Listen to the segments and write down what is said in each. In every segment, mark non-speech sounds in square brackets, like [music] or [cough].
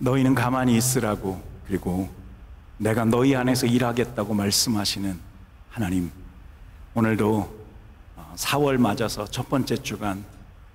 너희는 가만히 있으라고 그리고 내가 너희 안에서 일하겠다고 말씀하시는 하나님 오늘도 4월 맞아서 첫 번째 주간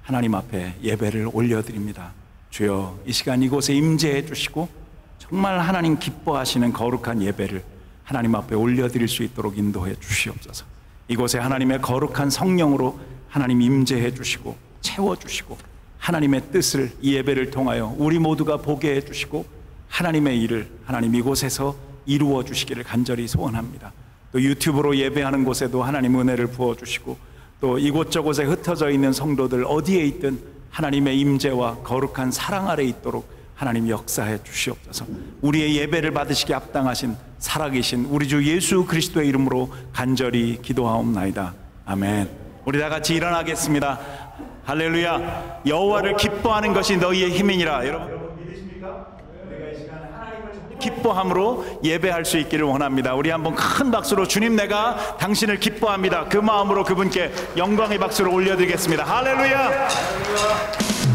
하나님 앞에 예배를 올려드립니다. 주여 이 시간 이곳에 임재해 주시고 정말 하나님 기뻐하시는 거룩한 예배를 하나님 앞에 올려드릴 수 있도록 인도해 주시옵소서. 이곳에 하나님의 거룩한 성령으로 하나님 임재해 주시고 채워 주시고 하나님의 뜻을 이 예배를 통하여 우리 모두가 보게 해 주시고 하나님의 일을 하나님 이곳에서 이루어 주시기를 간절히 소원합니다. 또 유튜브로 예배하는 곳에도 하나님 은혜를 부어 주시고 또 이곳저곳에 흩어져 있는 성도들 어디에 있든 하나님의 임재와 거룩한 사랑 아래 있도록 하나님 역사해 주시옵소서. 우리의 예배를 받으시기 합당하신 살아계신 우리 주 예수 그리스도의 이름으로 간절히 기도하옵나이다. 아멘. 우리 다 같이 일어나겠습니다. 할렐루야. 여호와를 기뻐하는 것이 너희의 힘이니라. 여러분 믿으십니까? 내가 이 시간에 하나님을 기뻐함으로 예배할 수 있기를 원합니다. 우리 한번 큰 박수로 주님 내가 당신을 기뻐합니다. 그 마음으로 그분께 영광의 박수를 올려드리겠습니다. 할렐루야. 주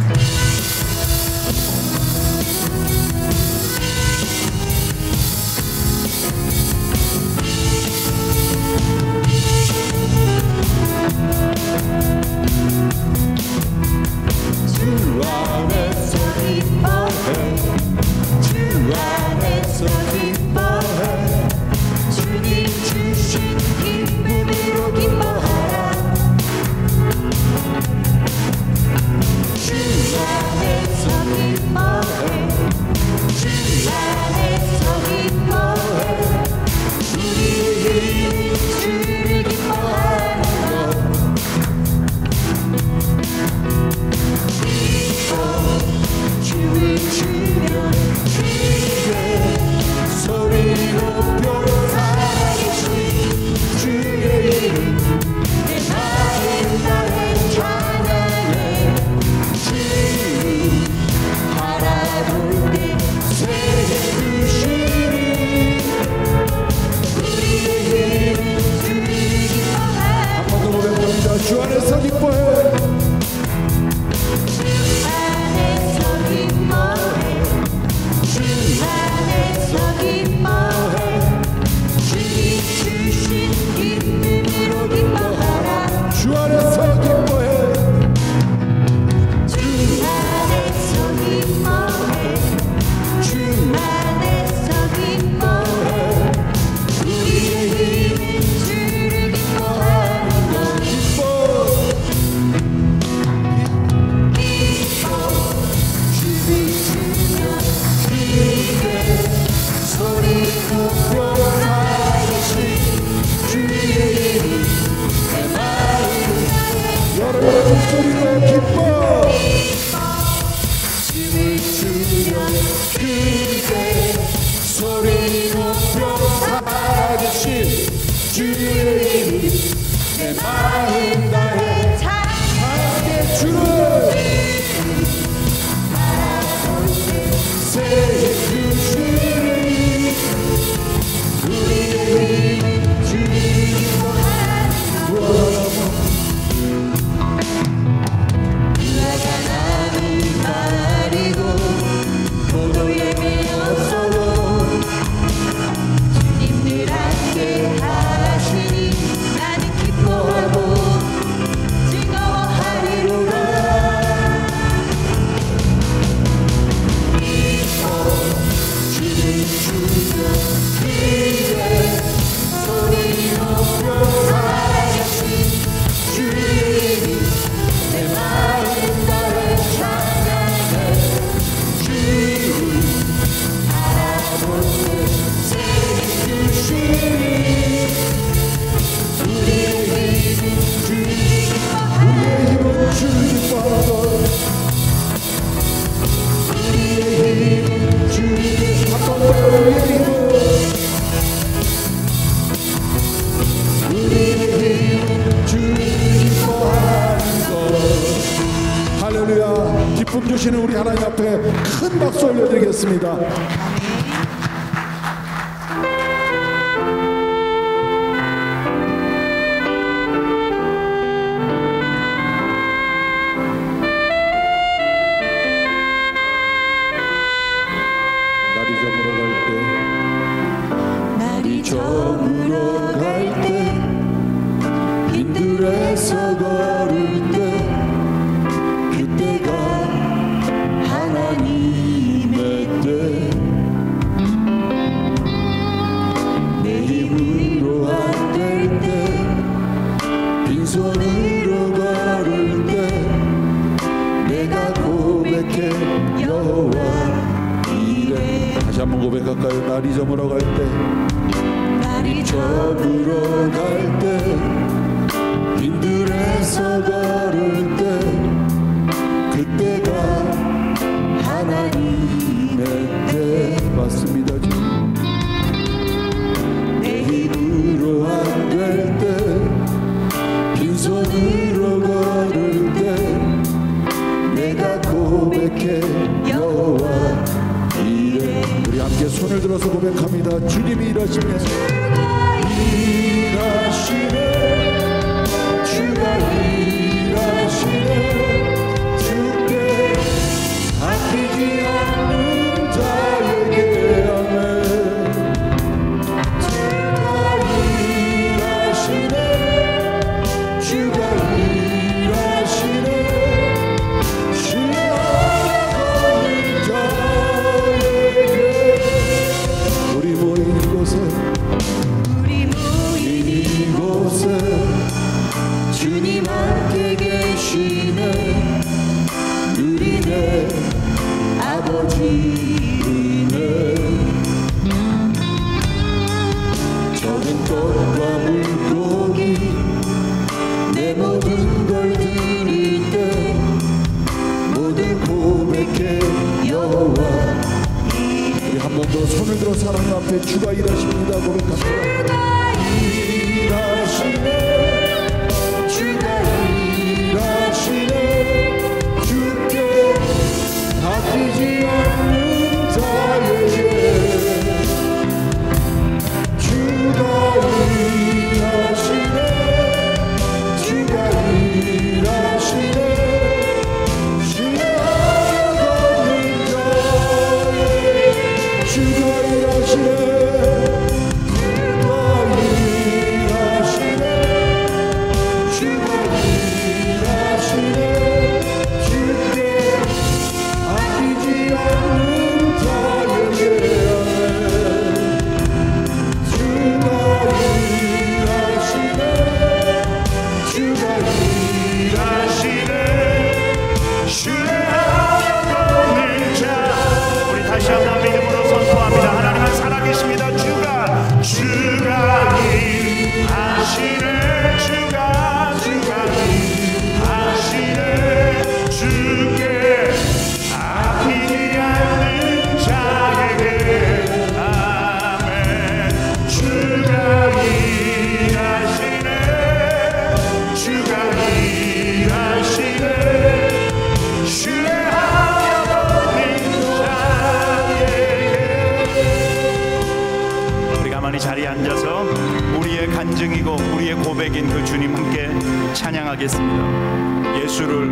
되신 그 주님 함께 찬양하겠습니다. 예수를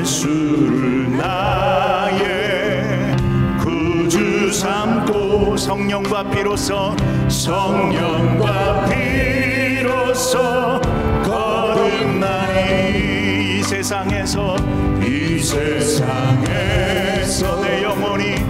예수를 나의 구주 삼고 성령과 피로써 성령과 피로써 거듭나니 이 세상에서 이 세상에서 내 영혼이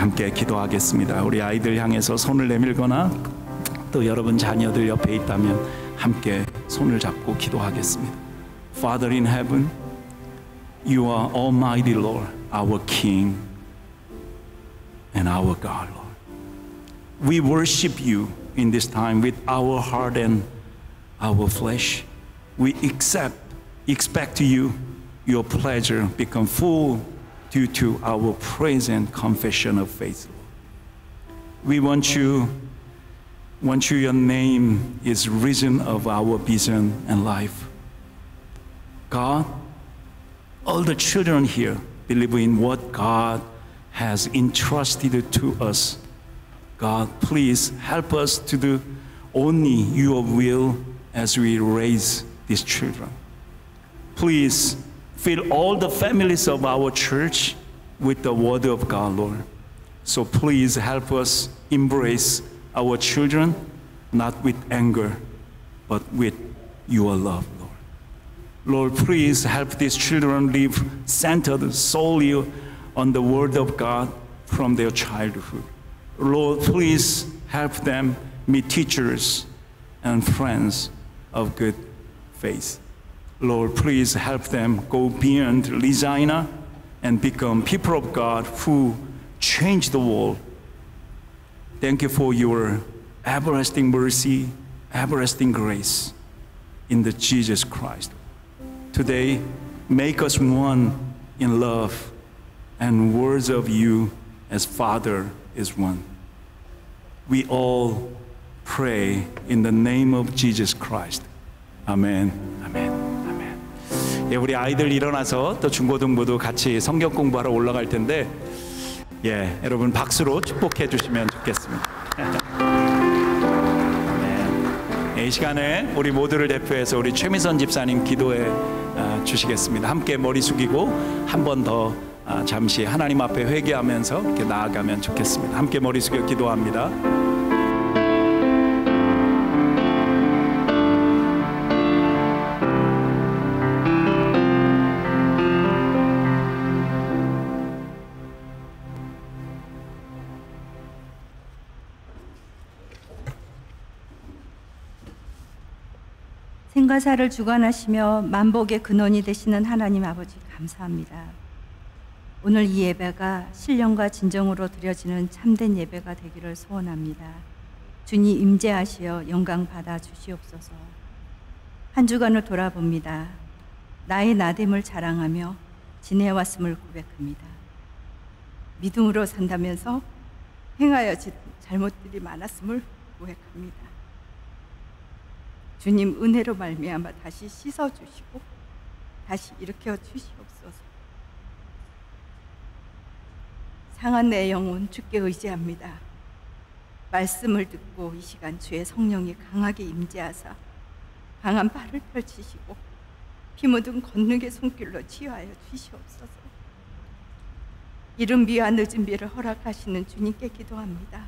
함께 기도하겠습니다. 우리 아이들 향해서 손을 내밀거나 또 여러분 자녀들 옆에 있다면 함께 손을 잡고 기도하겠습니다. Father in heaven, you are almighty Lord, our king and our God, Lord. We worship you in this time with our heart and our flesh. We accept, expect you, your pleasure become full due to our praise and confession of faith. We want you, want you, your name is reason of our vision and life. God, all the children here believe in what God has entrusted to us. God, please help us to do only your will as we raise these children. Please fill all the families of our church with the word of God, Lord. So please help us embrace our children not with anger, but with your love, Lord. Lord, please help these children live centered solely on the Word of God from their childhood. Lord, please help them meet teachers and friends of good faith. Lord, please help them go beyond Lizina and become people of God who change the world. Thank you for your everlasting mercy, everlasting grace in the Jesus Christ. Today, make us one in love and words of you as Father is one. We all pray in the name of Jesus Christ. 아멘. 예, 우리 아이들 일어나서 또 중고등 부도 같이 성경 공부하러 올라갈 텐데 예, 여러분 박수로 축복해 주시면 좋겠습니다. [laughs] 네. 이 시간에 우리 모두를 대표해서 우리 최미선 집사님 기도해 아, 주시겠습니다. 함께 머리 숙이고 한 번더 아, 잠시 하나님 앞에 회개하면서 이렇게 나아가면 좋겠습니다. 함께 머리 숙여 기도합니다. 생과사를 주관하시며 만복의 근원이 되시는 하나님 아버지 감사합니다. 오늘 이 예배가 신령과 진정으로 드려지는 참된 예배가 되기를 소원합니다. 주님 임재하시어 영광 받아 주시옵소서. 한 주간을 돌아봅니다. 나의 나됨을 자랑하며 지내왔음을 고백합니다. 믿음으로 산다면서 행하여 진 잘못들이 많았음을 고백합니다. 주님 은혜로 말미암아 다시 씻어 주시고 다시 일으켜 주시옵소서. 상한 내 영혼 주께 의지합니다. 말씀을 듣고 이 시간 주의 성령이 강하게 임재하사 강한 팔을 펼치시고 피 묻은 권능의 손길로 치유하여 주시옵소서. 이른 비와 늦은 비를 허락하시는 주님께 기도합니다.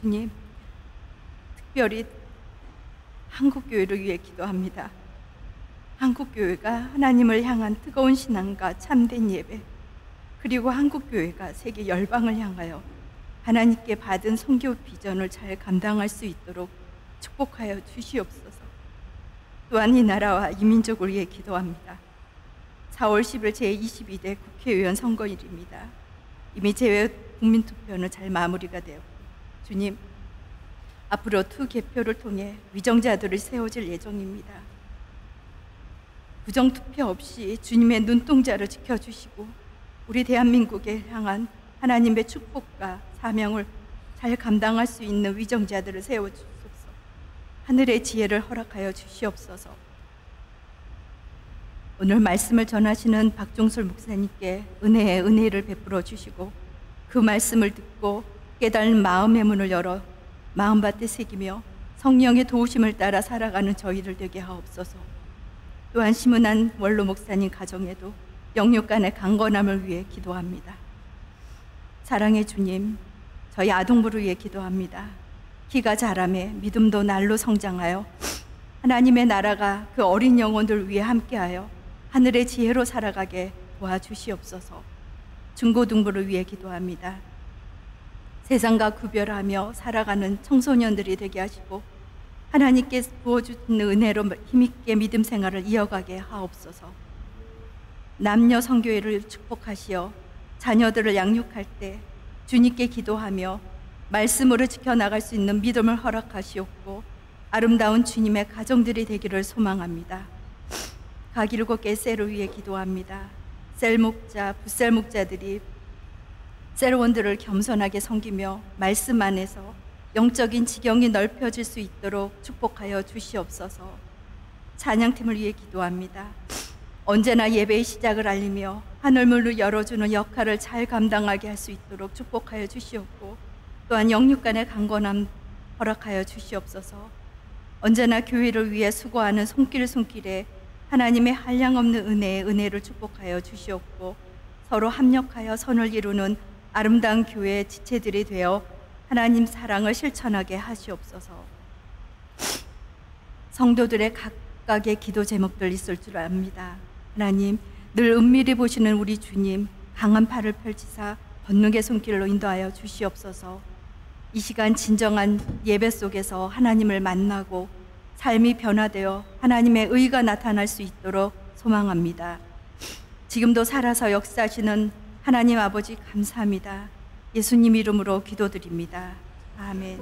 주님, 특별히 한국 교회를 위해 기도합니다. 한국 교회가 하나님을 향한 뜨거운 신앙과 참된 예배, 그리고 한국 교회가 세계 열방을 향하여 하나님께 받은 선교 비전을 잘 감당할 수 있도록 축복하여 주시옵소서. 또한 이 나라와 이 민족을 위해 기도합니다. 4월 10일 제22대 국회의원 선거일입니다. 이미 재외 국민투표는 잘 마무리가 되었고 주님 앞으로 투 개표를 통해 위정자들을 세워질 예정입니다. 부정투표 없이 주님의 눈동자로 지켜주시고 우리 대한민국에 향한 하나님의 축복과 사명을 잘 감당할 수 있는 위정자들을 세워주소서 하늘의 지혜를 허락하여 주시옵소서 오늘 말씀을 전하시는 박종술 목사님께 은혜의 은혜를 베풀어 주시고 그 말씀을 듣고 깨달은 마음의 문을 열어 마음밭에 새기며 성령의 도우심을 따라 살아가는 저희들 되게 하옵소서. 또한 심은한 원로 목사님 가정에도 영육 간의 강건함을 위해 기도합니다. 사랑의 주님, 저희 아동부를 위해 기도합니다. 키가 자라매 믿음도 날로 성장하여 하나님의 나라가 그 어린 영혼들 위해 함께하여 하늘의 지혜로 살아가게 도와주시옵소서. 중고등부를 위해 기도합니다. 세상과 구별하며 살아가는 청소년들이 되게 하시고 하나님께 부어주는 은혜로 힘있게 믿음 생활을 이어가게 하옵소서. 남녀 성교회를 축복하시어 자녀들을 양육할 때 주님께 기도하며 말씀으로 지켜나갈 수 있는 믿음을 허락하시옵고 아름다운 주님의 가정들이 되기를 소망합니다. 가기르고 셀을 위해 기도합니다. 셀 목자, 부셀 목자들이 셀원들을 겸손하게 섬기며 말씀 안에서 영적인 지경이 넓혀질 수 있도록 축복하여 주시옵소서. 찬양팀을 위해 기도합니다. 언제나 예배의 시작을 알리며 하늘문을 열어주는 역할을 잘 감당하게 할 수 있도록 축복하여 주시옵고 또한 영육 간의 강건함 허락하여 주시옵소서. 언제나 교회를 위해 수고하는 손길 손길에 하나님의 한량없는 은혜의 은혜를 축복하여 주시옵고 서로 합력하여 선을 이루는 아름다운 교회의 지체들이 되어 하나님 사랑을 실천하게 하시옵소서. 성도들의 각각의 기도 제목들 있을 줄 압니다. 하나님, 늘 은밀히 보시는 우리 주님, 강한 팔을 펼치사 번능의 손길로 인도하여 주시옵소서. 이 시간 진정한 예배 속에서 하나님을 만나고 삶이 변화되어 하나님의 의가 나타날 수 있도록 소망합니다. 지금도 살아서 역사하시는 하나님 아버지 감사합니다. 예수님 이름으로 기도드립니다. 아멘.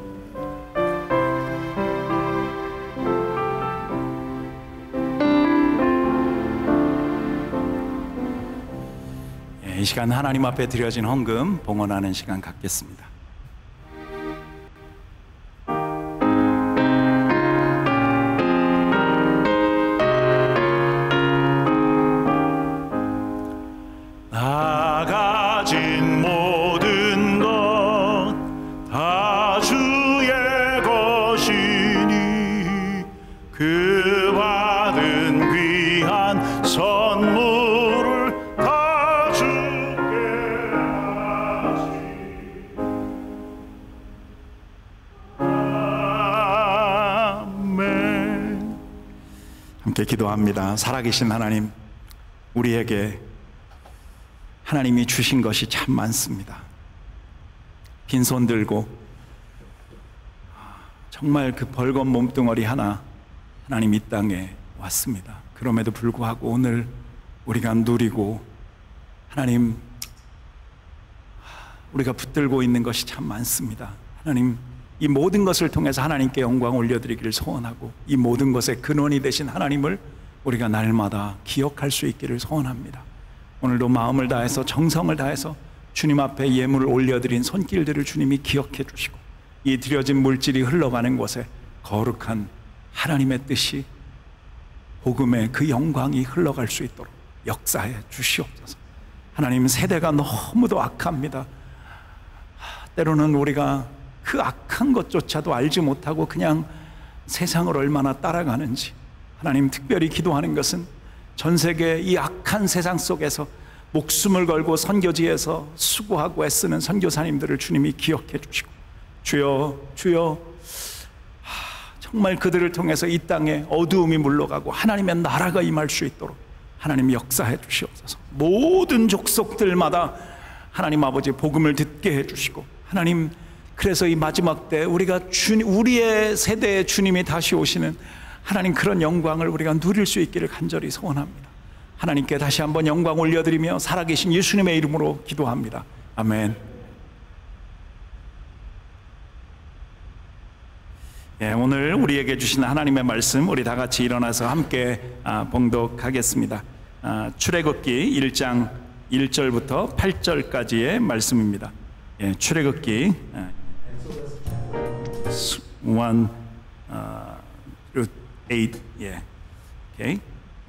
예, 이 시간 하나님 앞에 드려진 헌금 봉헌하는 시간 갖겠습니다. 기도합니다. 살아계신 하나님, 우리에게 하나님이 주신 것이 참 많습니다. 빈손 들고 정말 그 벌건 몸뚱어리 하나 하나님 이 땅에 왔습니다. 그럼에도 불구하고 오늘 우리가 누리고 하나님 우리가 붙들고 있는 것이 참 많습니다. 하나님 이 모든 것을 통해서 하나님께 영광 올려드리기를 소원하고 이 모든 것의 근원이 되신 하나님을 우리가 날마다 기억할 수 있기를 소원합니다. 오늘도 마음을 다해서 정성을 다해서 주님 앞에 예물을 올려드린 손길들을 주님이 기억해 주시고 이 드려진 물질이 흘러가는 곳에 거룩한 하나님의 뜻이 복음의 그 영광이 흘러갈 수 있도록 역사해 주시옵소서. 하나님 세대가 너무도 악합니다. 때로는 우리가 그 악한 것조차도 알지 못하고 그냥 세상을 얼마나 따라가는지 하나님 특별히 기도하는 것은 전 세계 이 악한 세상 속에서 목숨을 걸고 선교지에서 수고하고 애쓰는 선교사님들을 주님이 기억해 주시고 주여 주여 하, 정말 그들을 통해서 이 땅에 어두움이 물러가고 하나님의 나라가 임할 수 있도록 하나님 역사해 주시옵소서. 모든 족속들마다 하나님 아버지 복음을 듣게 해 주시고 하나님 그래서 이 마지막 때 우리가 주 우리의 세대에 주님이 다시 오시는 하나님 그런 영광을 우리가 누릴 수 있기를 간절히 소원합니다. 하나님께 다시 한번 영광 올려드리며 살아계신 예수님의 이름으로 기도합니다. 아멘. 예, 오늘 우리에게 주신 하나님의 말씀 우리 다 같이 일어나서 함께 아, 봉독하겠습니다. 아, 출애굽기 1장 1절부터 8절까지의 말씀입니다. 예, 출애굽기 1 8 예. 오케이.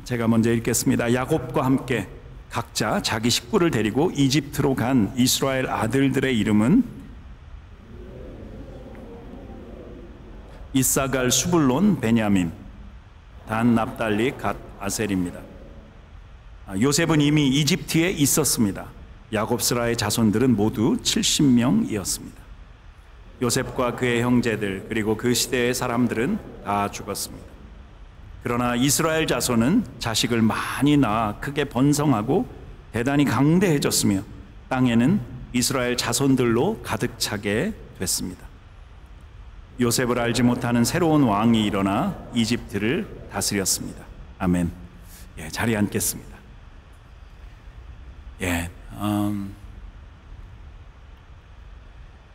제가 먼저 읽겠습니다. 야곱과 함께 각자 자기 식구를 데리고 이집트로 간 이스라엘 아들들의 이름은 이사갈, 수불론, 베냐민, 단, 납달리, 갓, 아셀입니다. 아, 요셉은 이미 이집트에 있었습니다. 야곱스라의 자손들은 모두 70명이었습니다. 요셉과 그의 형제들 그리고 그 시대의 사람들은 다 죽었습니다. 그러나 이스라엘 자손은 자식을 많이 낳아 크게 번성하고 대단히 강대해졌으며 땅에는 이스라엘 자손들로 가득 차게 됐습니다. 요셉을 알지 못하는 새로운 왕이 일어나 이집트를 다스렸습니다. 아멘. 예, 자리에 앉겠습니다. 예, 음,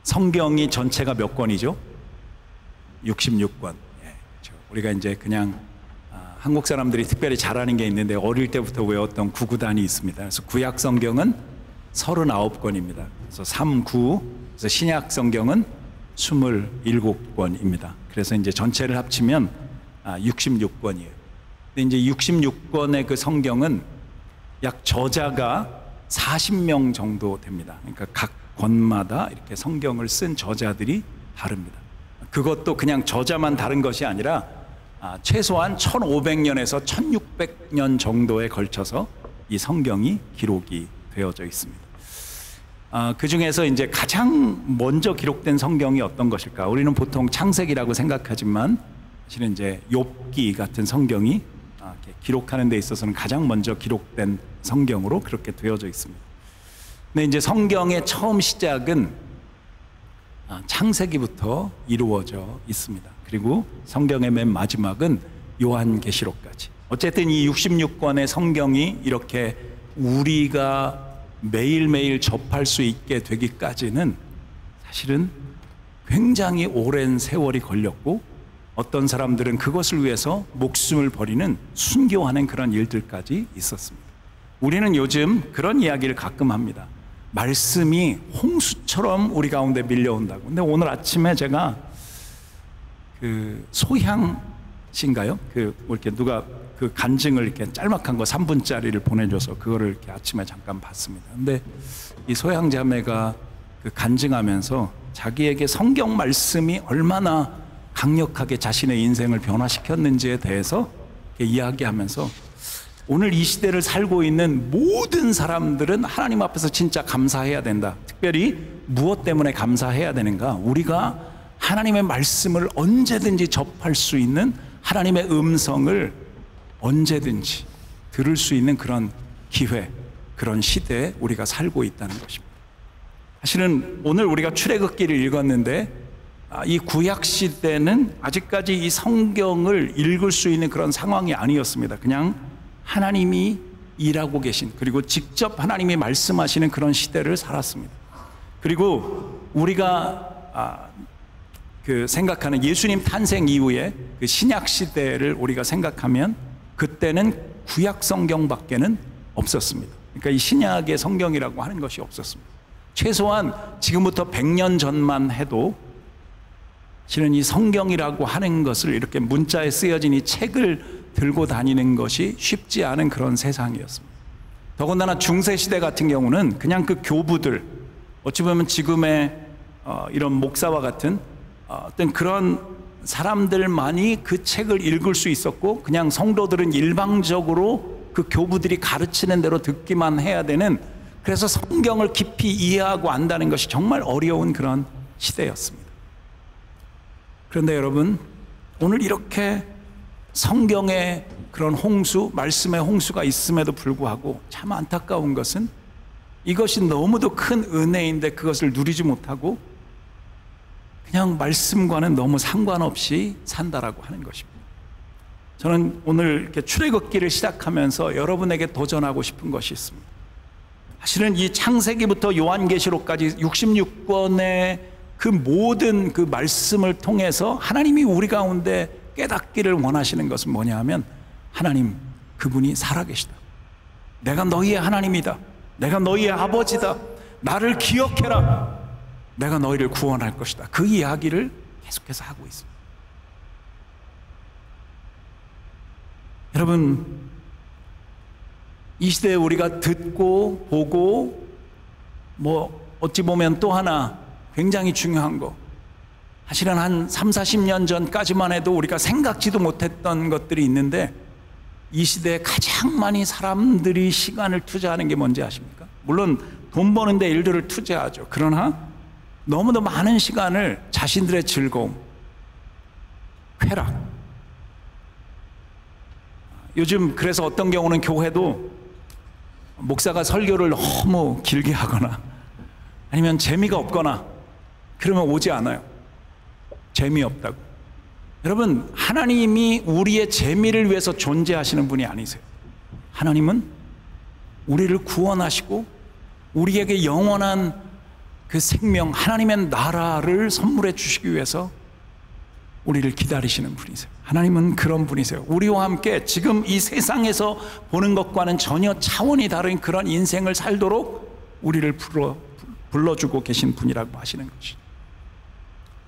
성경이 전체가 몇 권이죠? 66권. 예, 그렇죠. 우리가 이제 그냥 아, 한국 사람들이 특별히 잘하는 게 있는데 어릴 때부터 외웠던 구구단이 있습니다. 그래서 구약 성경은 39권입니다. 그래서 39, 그래서 신약 성경은 27권입니다. 그래서 이제 전체를 합치면 66권이에요. 근데 이제 66권의 그 성경은 약 저자가 40명 정도 됩니다. 그러니까 각 권마다 이렇게 성경을 쓴 저자들이 다릅니다. 그것도 그냥 저자만 다른 것이 아니라 아, 최소한 1500년에서 1600년 정도에 걸쳐서 이 성경이 기록이 되어져 있습니다. 아, 그 중에서 이제 가장 먼저 기록된 성경이 어떤 것일까? 우리는 보통 창세기라고 생각하지만 사실은 이제 욥기 같은 성경이 아, 기록하는 데 있어서는 가장 먼저 기록된 성경으로 그렇게 되어져 있습니다. 근데 이제 성경의 처음 시작은 아, 창세기부터 이루어져 있습니다. 그리고 성경의 맨 마지막은 요한계시록까지. 어쨌든 이 66권의 성경이 이렇게 우리가 매일매일 접할 수 있게 되기까지는 사실은 굉장히 오랜 세월이 걸렸고 어떤 사람들은 그것을 위해서 목숨을 버리는 순교하는 그런 일들까지 있었습니다. 우리는 요즘 그런 이야기를 가끔 합니다. 말씀이 홍수처럼 우리 가운데 밀려온다고. 근데 오늘 아침에 제가 그 소향신가요? 그뭐 이렇게 누가 그 간증을 이렇게 짤막한 거 3분짜리를 보내줘서 그거를 이렇게 아침에 잠깐 봤습니다. 근데 이 소양 자매가 그 간증하면서 자기에게 성경 말씀이 얼마나 강력하게 자신의 인생을 변화시켰는지에 대해서 이야기하면서 오늘 이 시대를 살고 있는 모든 사람들은 하나님 앞에서 진짜 감사해야 된다. 특별히 무엇 때문에 감사해야 되는가? 우리가 하나님의 말씀을 언제든지 접할 수 있는 하나님의 음성을 언제든지 들을 수 있는 그런 기회, 그런 시대에 우리가 살고 있다는 것입니다. 사실은 오늘 우리가 출애굽기를 읽었는데 아, 이 구약 시대는 아직까지 이 성경을 읽을 수 있는 그런 상황이 아니었습니다. 그냥 하나님이 일하고 계신 그리고 직접 하나님이 말씀하시는 그런 시대를 살았습니다. 그리고 우리가 아, 그 생각하는 예수님 탄생 이후에 그 신약 시대를 우리가 생각하면 그때는 구약 성경밖에는 없었습니다. 그러니까 이 신약의 성경이라고 하는 것이 없었습니다. 최소한 지금부터 100년 전만 해도 실은 이 성경이라고 하는 것을 이렇게 문자에 쓰여진 이 책을 들고 다니는 것이 쉽지 않은 그런 세상이었습니다. 더군다나 중세 시대 같은 경우는 그냥 그 교부들 어찌 보면 지금의 어, 이런 목사와 같은 어, 어떤 그런 사람들만이 그 책을 읽을 수 있었고 그냥 성도들은 일방적으로 그 교부들이 가르치는 대로 듣기만 해야 되는 그래서 성경을 깊이 이해하고 안다는 것이 정말 어려운 그런 시대였습니다. 그런데 여러분 오늘 이렇게 성경의 그런 홍수, 말씀의 홍수가 있음에도 불구하고 참 안타까운 것은 이것이 너무도 큰 은혜인데 그것을 누리지 못하고 그냥 말씀과는 너무 상관없이 산다라고 하는 것입니다. 저는 오늘 이렇게 출애굽기를 시작하면서 여러분에게 도전하고 싶은 것이 있습니다. 사실은 이 창세기부터 요한계시록까지 66권의 그 모든 그 말씀을 통해서 하나님이 우리 가운데 깨닫기를 원하시는 것은 뭐냐 하면 하나님 그분이 살아계시다. 내가 너희의 하나님이다. 내가 너희의 아버지다. 나를 기억해라. 내가 너희를 구원할 것이다. 그 이야기를 계속해서 하고 있습니다. 여러분, 이 시대에 우리가 듣고 보고 뭐 어찌 보면 또 하나 굉장히 중요한 거 사실은 한 3, 40년 전까지만 해도 우리가 생각지도 못했던 것들이 있는데 이 시대에 가장 많이 사람들이 시간을 투자하는 게 뭔지 아십니까? 물론 돈 버는데 일들을 투자하죠. 그러나 너무도 많은 시간을 자신들의 즐거움, 쾌락. 요즘 그래서 어떤 경우는 교회도 목사가 설교를 너무 길게 하거나 아니면 재미가 없거나 그러면 오지 않아요. 재미없다고. 여러분, 하나님이 우리의 재미를 위해서 존재하시는 분이 아니세요. 하나님은 우리를 구원하시고 우리에게 영원한 그 생명, 하나님의 나라를 선물해 주시기 위해서 우리를 기다리시는 분이세요. 하나님은 그런 분이세요. 우리와 함께 지금 이 세상에서 보는 것과는 전혀 차원이 다른 그런 인생을 살도록 우리를 불러, 불러주고 계신 분이라고 하시는 것이죠.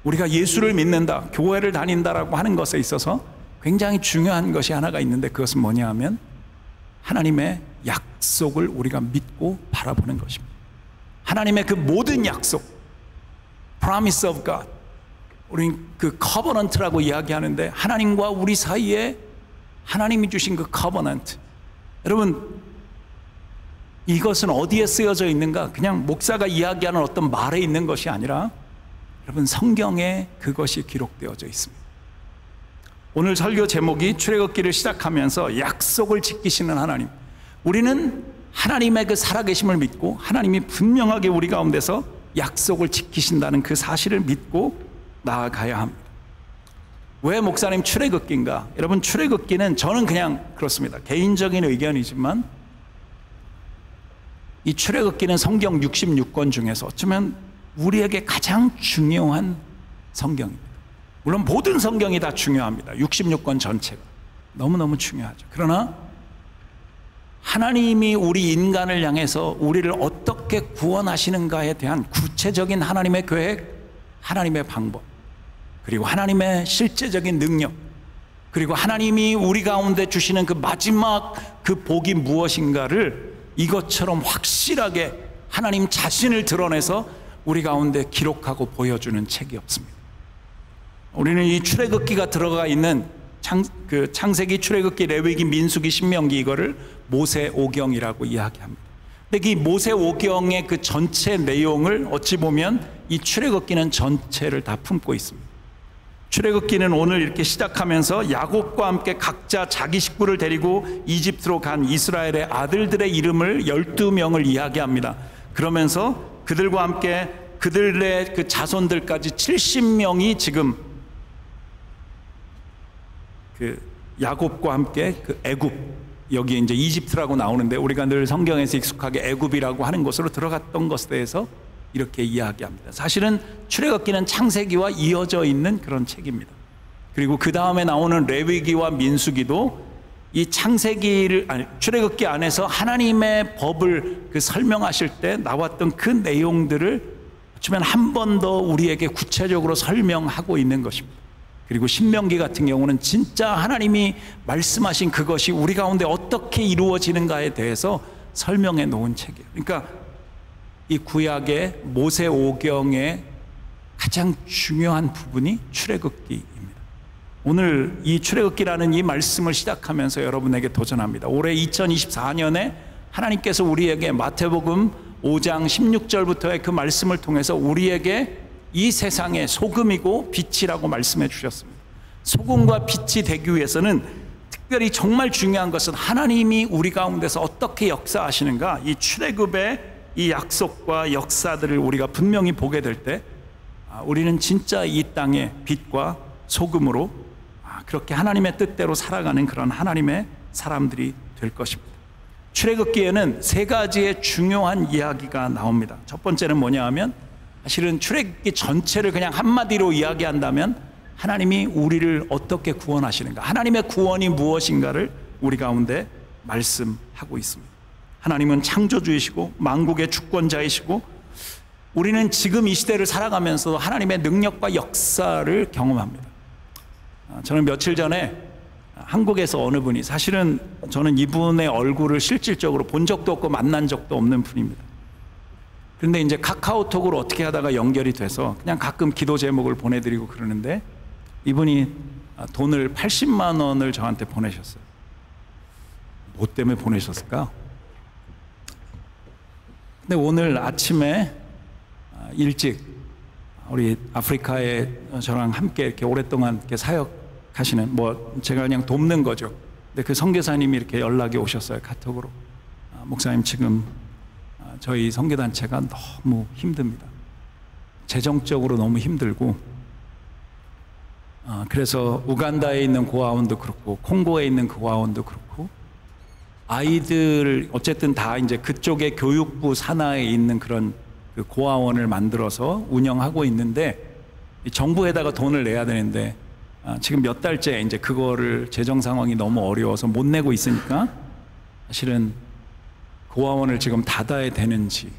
우리가 예수를 믿는다, 교회를 다닌다라고 하는 것에 있어서 굉장히 중요한 것이 하나가 있는데 그것은 뭐냐 하면 하나님의 약속을 우리가 믿고 바라보는 것입니다. 하나님의 그 모든 약속, promise of God, 우리 그 covenant라고 이야기하는데 하나님과 우리 사이에 하나님이 주신 그 covenant. 여러분 이것은 어디에 쓰여져 있는가? 그냥 목사가 이야기하는 어떤 말에 있는 것이 아니라 여러분 성경에 그것이 기록되어져 있습니다. 오늘 설교 제목이 출애굽기를 시작하면서 약속을 지키시는 하나님. 우리는 하나님의 그 살아계심을 믿고 하나님이 분명하게 우리 가운데서 약속을 지키신다는 그 사실을 믿고 나아가야 합니다. 왜 목사님 출애굽기인가? 여러분 출애굽기는 저는 그냥 그렇습니다. 개인적인 의견이지만 이 출애굽기는 성경 66권 중에서 어쩌면 우리에게 가장 중요한 성경입니다. 물론 모든 성경이 다 중요합니다. 66권 전체가 너무너무 중요하죠. 그러나 하나님이 우리 인간을 향해서 우리를 어떻게 구원하시는가에 대한 구체적인 하나님의 계획, 하나님의 방법, 그리고 하나님의 실제적인 능력, 그리고 하나님이 우리 가운데 주시는 그 마지막 그 복이 무엇인가를 이것처럼 확실하게 하나님 자신을 드러내서 우리 가운데 기록하고 보여주는 책이 없습니다. 우리는 이 출애굽기가 들어가 있는 창, 그 창세기, 출애굽기, 레위기, 민수기, 신명기 이거를 모세 오경이라고 이야기합니다. 근데 이 모세 오경의 그 전체 내용을 어찌 보면 이 출애굽기는 전체를 다 품고 있습니다. 출애굽기는 오늘 이렇게 시작하면서 야곱과 함께 각자 자기 식구를 데리고 이집트로 간 이스라엘의 아들들의 이름을 12명을 이야기합니다. 그러면서 그들과 함께 그들의 그 자손들까지 70명이 지금 그 야곱과 함께 그 애굽 여기 이제 이집트라고 나오는데 우리가 늘 성경에서 익숙하게 애굽이라고 하는 곳으로 들어갔던 것에 대해서 이렇게 이야기합니다. 사실은 출애굽기는 창세기와 이어져 있는 그런 책입니다. 그리고 그 다음에 나오는 레위기와 민수기도 이 창세기를 아니 출애굽기 안에서 하나님의 법을 그 설명하실 때 나왔던 그 내용들을 어쩌면 한 번 더 우리에게 구체적으로 설명하고 있는 것입니다. 그리고 신명기 같은 경우는 진짜 하나님이 말씀하신 그것이 우리 가운데 어떻게 이루어지는가에 대해서 설명해 놓은 책이에요. 그러니까 이 구약의 모세 오경의 가장 중요한 부분이 출애굽기입니다. 오늘 이 출애굽기라는 이 말씀을 시작하면서 여러분에게 도전합니다. 올해 2024년에 하나님께서 우리에게 마태복음 5장 16절부터의 그 말씀을 통해서 우리에게 이 세상의 소금이고 빛이라고 말씀해 주셨습니다. 소금과 빛이 되기 위해서는 특별히 정말 중요한 것은 하나님이 우리 가운데서 어떻게 역사하시는가 이 출애굽의 이 약속과 역사들을 우리가 분명히 보게 될때 아, 우리는 진짜 이 땅의 빛과 소금으로 아, 그렇게 하나님의 뜻대로 살아가는 그런 하나님의 사람들이 될 것입니다. 출애굽기에는 세 가지의 중요한 이야기가 나옵니다. 첫 번째는 뭐냐 하면 사실은 출애굽기 전체를 그냥 한마디로 이야기한다면 하나님이 우리를 어떻게 구원하시는가, 하나님의 구원이 무엇인가를 우리 가운데 말씀하고 있습니다. 하나님은 창조주이시고 만국의 주권자이시고 우리는 지금 이 시대를 살아가면서 하나님의 능력과 역사를 경험합니다. 아, 저는 며칠 전에 한국에서 어느 분이 사실은 저는 이분의 얼굴을 실질적으로 본 적도 없고 만난 적도 없는 분입니다. 그런데 이제 카카오톡으로 어떻게 하다가 연결이 돼서 그냥 가끔 기도 제목을 보내드리고 그러는데 이분이 돈을 80만 원을 저한테 보내셨어요. 뭐 때문에 보내셨을까? 근데 오늘 아침에 아, 일찍 우리 아프리카에 저랑 함께 이렇게 오랫동안 이렇게 사역 하시는 뭐 제가 그냥 돕는 거죠. 근데 그 선교사님이 이렇게 연락이 오셨어요 카톡으로. 아, 목사님 지금 아, 저희 선교단체가 너무 힘듭니다. 재정적으로 너무 힘들고 아, 그래서 우간다에 있는 고아원도 그렇고 콩고에 있는 그 고아원도 그렇고 아이들 어쨌든 다 이제 그쪽의 교육부 산하에 있는 그런 그 고아원을 만들어서 운영하고 있는데 이 정부에다가 돈을 내야 되는데 아, 지금 몇 달째 이제 그거를 재정 상황이 너무 어려워서 못 내고 있으니까 사실은 고아원을 지금 닫아야 되는지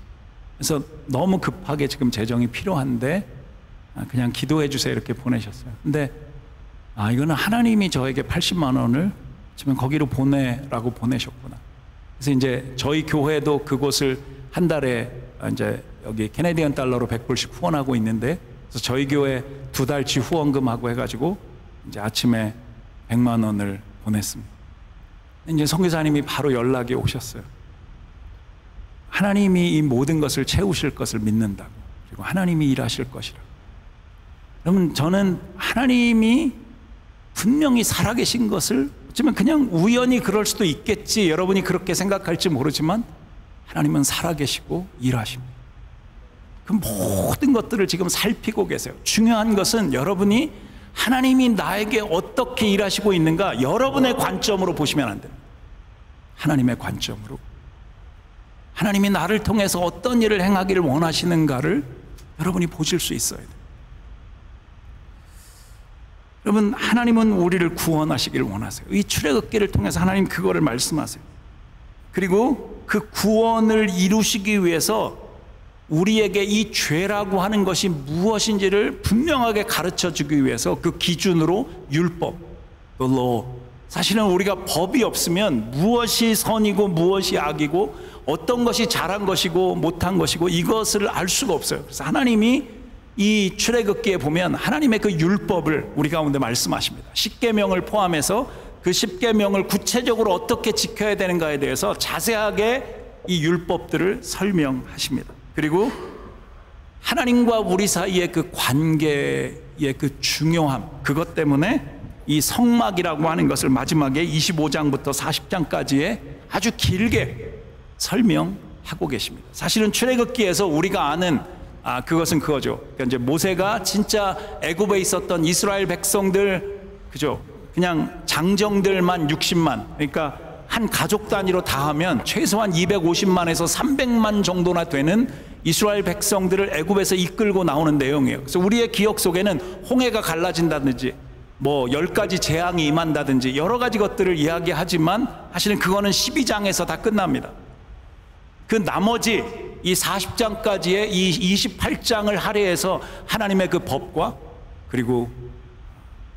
그래서 너무 급하게 지금 재정이 필요한데 아, 그냥 기도해 주세요 이렇게 보내셨어요. 근데 아 이거는 하나님이 저에게 80만 원을 지금 거기로 보내라고 보내셨구나. 그래서 이제 저희 교회도 그곳을 한 달에 이제 여기 캐네디언 달러로 100불씩 후원하고 있는데 그래서 저희 교회 두 달치 후원금하고 해가지고 이제 아침에 100만 원을 보냈습니다. 이제 선교사님이 바로 연락이 오셨어요. 하나님이 이 모든 것을 채우실 것을 믿는다고 그리고 하나님이 일하실 것이라. 여러분 저는 하나님이 분명히 살아계신 것을 어쩌면 그냥 우연히 그럴 수도 있겠지 여러분이 그렇게 생각할지 모르지만 하나님은 살아계시고 일하십니다. 그 모든 것들을 지금 살피고 계세요. 중요한 것은 여러분이 하나님이 나에게 어떻게 일하시고 있는가 여러분의 관점으로 보시면 안 됩니다. 하나님의 관점으로. 하나님이 나를 통해서 어떤 일을 행하기를 원하시는가를 여러분이 보실 수 있어야 돼요. 여러분 하나님은 우리를 구원하시기를 원하세요. 이 출애굽기를 통해서 하나님 그거를 말씀하세요. 그리고 그 구원을 이루시기 위해서 우리에게 이 죄라고 하는 것이 무엇인지를 분명하게 가르쳐 주기 위해서 그 기준으로 율법, the law. 사실은 우리가 법이 없으면 무엇이 선이고 무엇이 악이고 어떤 것이 잘한 것이고 못한 것이고 이것을 알 수가 없어요. 그래서 하나님이 이 출애굽기에 보면 하나님의 그 율법을 우리 가운데 말씀하십니다. 십계명을 포함해서 그 십계명을 구체적으로 어떻게 지켜야 되는가에 대해서 자세하게 이 율법들을 설명하십니다. 그리고 하나님과 우리 사이의 그 관계의 그 중요함 그것 때문에 이 성막이라고 하는 것을 마지막에 25장부터 40장까지의 아주 길게 설명하고 계십니다. 사실은 출애굽기에서 우리가 아는 아 그것은 그거죠. 그러니까 이제 모세가 진짜 애굽에 있었던 이스라엘 백성들 그죠? 그냥 장정들만 60만. 그러니까 한 가족 단위로 다 하면 최소한 250만에서 300만 정도나 되는 이스라엘 백성들을 애굽에서 이끌고 나오는 내용이에요. 그래서 우리의 기억 속에는 홍해가 갈라진다든지 뭐 열 가지 재앙이 임한다든지 여러 가지 것들을 이야기하지만 사실은 그거는 12장에서 다 끝납니다. 그 나머지 이 40장까지의 이 28장을 할애해서 하나님의 그 법과 그리고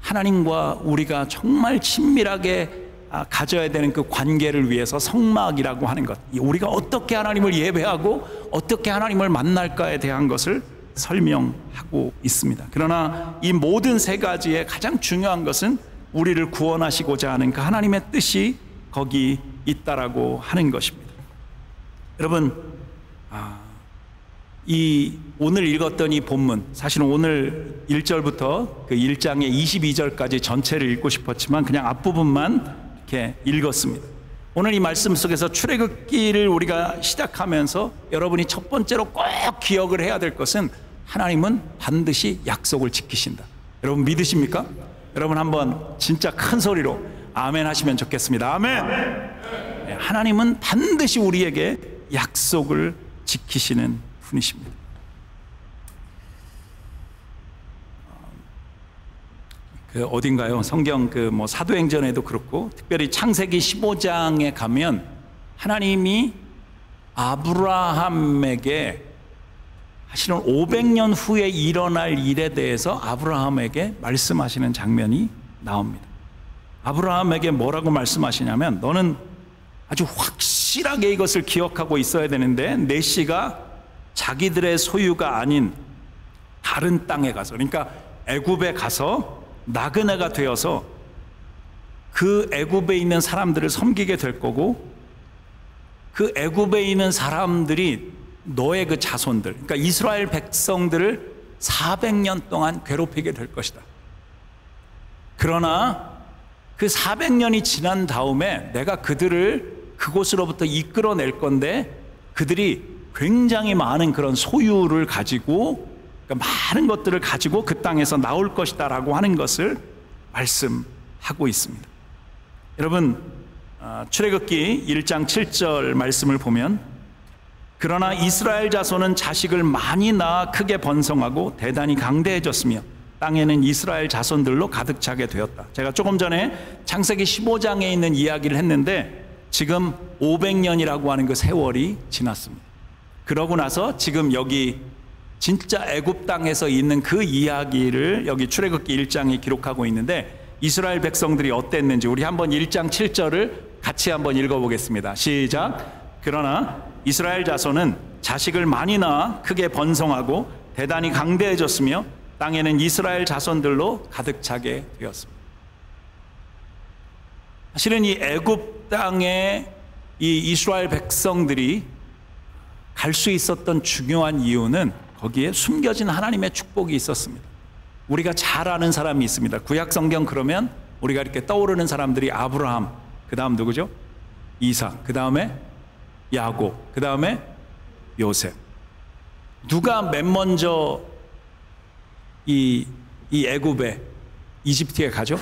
하나님과 우리가 정말 친밀하게 아, 가져야 되는 그 관계를 위해서 성막이라고 하는 것. 이 우리가 어떻게 하나님을 예배하고 어떻게 하나님을 만날까에 대한 것을 설명하고 있습니다. 그러나 이 모든 세 가지의 가장 중요한 것은 우리를 구원하시고자 하는 그 하나님의 뜻이 거기 있다라고 하는 것입니다. 여러분, 아, 이 오늘 읽었던 이 본문, 사실은 오늘 1절부터 그 1장의 22절까지 전체를 읽고 싶었지만 그냥 앞부분만 이렇게 읽었습니다. 오늘 이 말씀 속에서 출애굽기를 우리가 시작하면서 여러분이 첫 번째로 꼭 기억을 해야 될 것은 하나님은 반드시 약속을 지키신다. 여러분 믿으십니까? 여러분 한번 진짜 큰 소리로 아멘 하시면 좋겠습니다. 아멘. 네, 하나님은 반드시 우리에게 약속을 지키시는 분이십니다. 그 어딘가요? 성경 그 뭐 사도행전에도 그렇고 특별히 창세기 15장에 가면 하나님이 아브라함에게 사실은 500년 후에 일어날 일에 대해서 아브라함에게 말씀하시는 장면이 나옵니다. 아브라함에게 뭐라고 말씀하시냐면 너는 아주 확실하게 이것을 기억하고 있어야 되는데 내 씨가 자기들의 소유가 아닌 다른 땅에 가서 그러니까 애굽에 가서 나그네가 되어서 그 애굽에 있는 사람들을 섬기게 될 거고 그 애굽에 있는 사람들이 너의 그 자손들 그러니까 이스라엘 백성들을 400년 동안 괴롭히게 될 것이다. 그러나 그 400년이 지난 다음에 내가 그들을 그곳으로부터 이끌어낼 건데 그들이 굉장히 많은 그런 소유를 가지고 그러니까 많은 것들을 가지고 그 땅에서 나올 것이다라고 하는 것을 말씀하고 있습니다. 여러분 아, 출애굽기 1장 7절 말씀을 보면 그러나 이스라엘 자손은 자식을 많이 낳아 크게 번성하고 대단히 강대해졌으며 땅에는 이스라엘 자손들로 가득 차게 되었다. 제가 조금 전에 창세기 15장에 있는 이야기를 했는데 지금 500년이라고 하는 그 세월이 지났습니다. 그러고 나서 지금 여기 진짜 애굽 땅에서 있는 그 이야기를 여기 출애굽기 1장이 기록하고 있는데 이스라엘 백성들이 어땠는지 우리 한번 1장 7절을 같이 한번 읽어보겠습니다. 시작. 그러나 이스라엘 자손은 자식을 많이 낳아 크게 번성하고 대단히 강대해졌으며 땅에는 이스라엘 자손들로 가득 차게 되었습니다. 사실은 이 애굽 땅에 이 이스라엘 백성들이 갈 수 있었던 중요한 이유는 거기에 숨겨진 하나님의 축복이 있었습니다. 우리가 잘 아는 사람이 있습니다. 구약 성경 그러면 우리가 이렇게 떠오르는 사람들이 아브라함, 그 다음 누구죠? 이삭, 그 다음에 야곱, 그 다음에 요셉. 누가 맨 먼저 이, 이 애굽에 이집트에 가죠?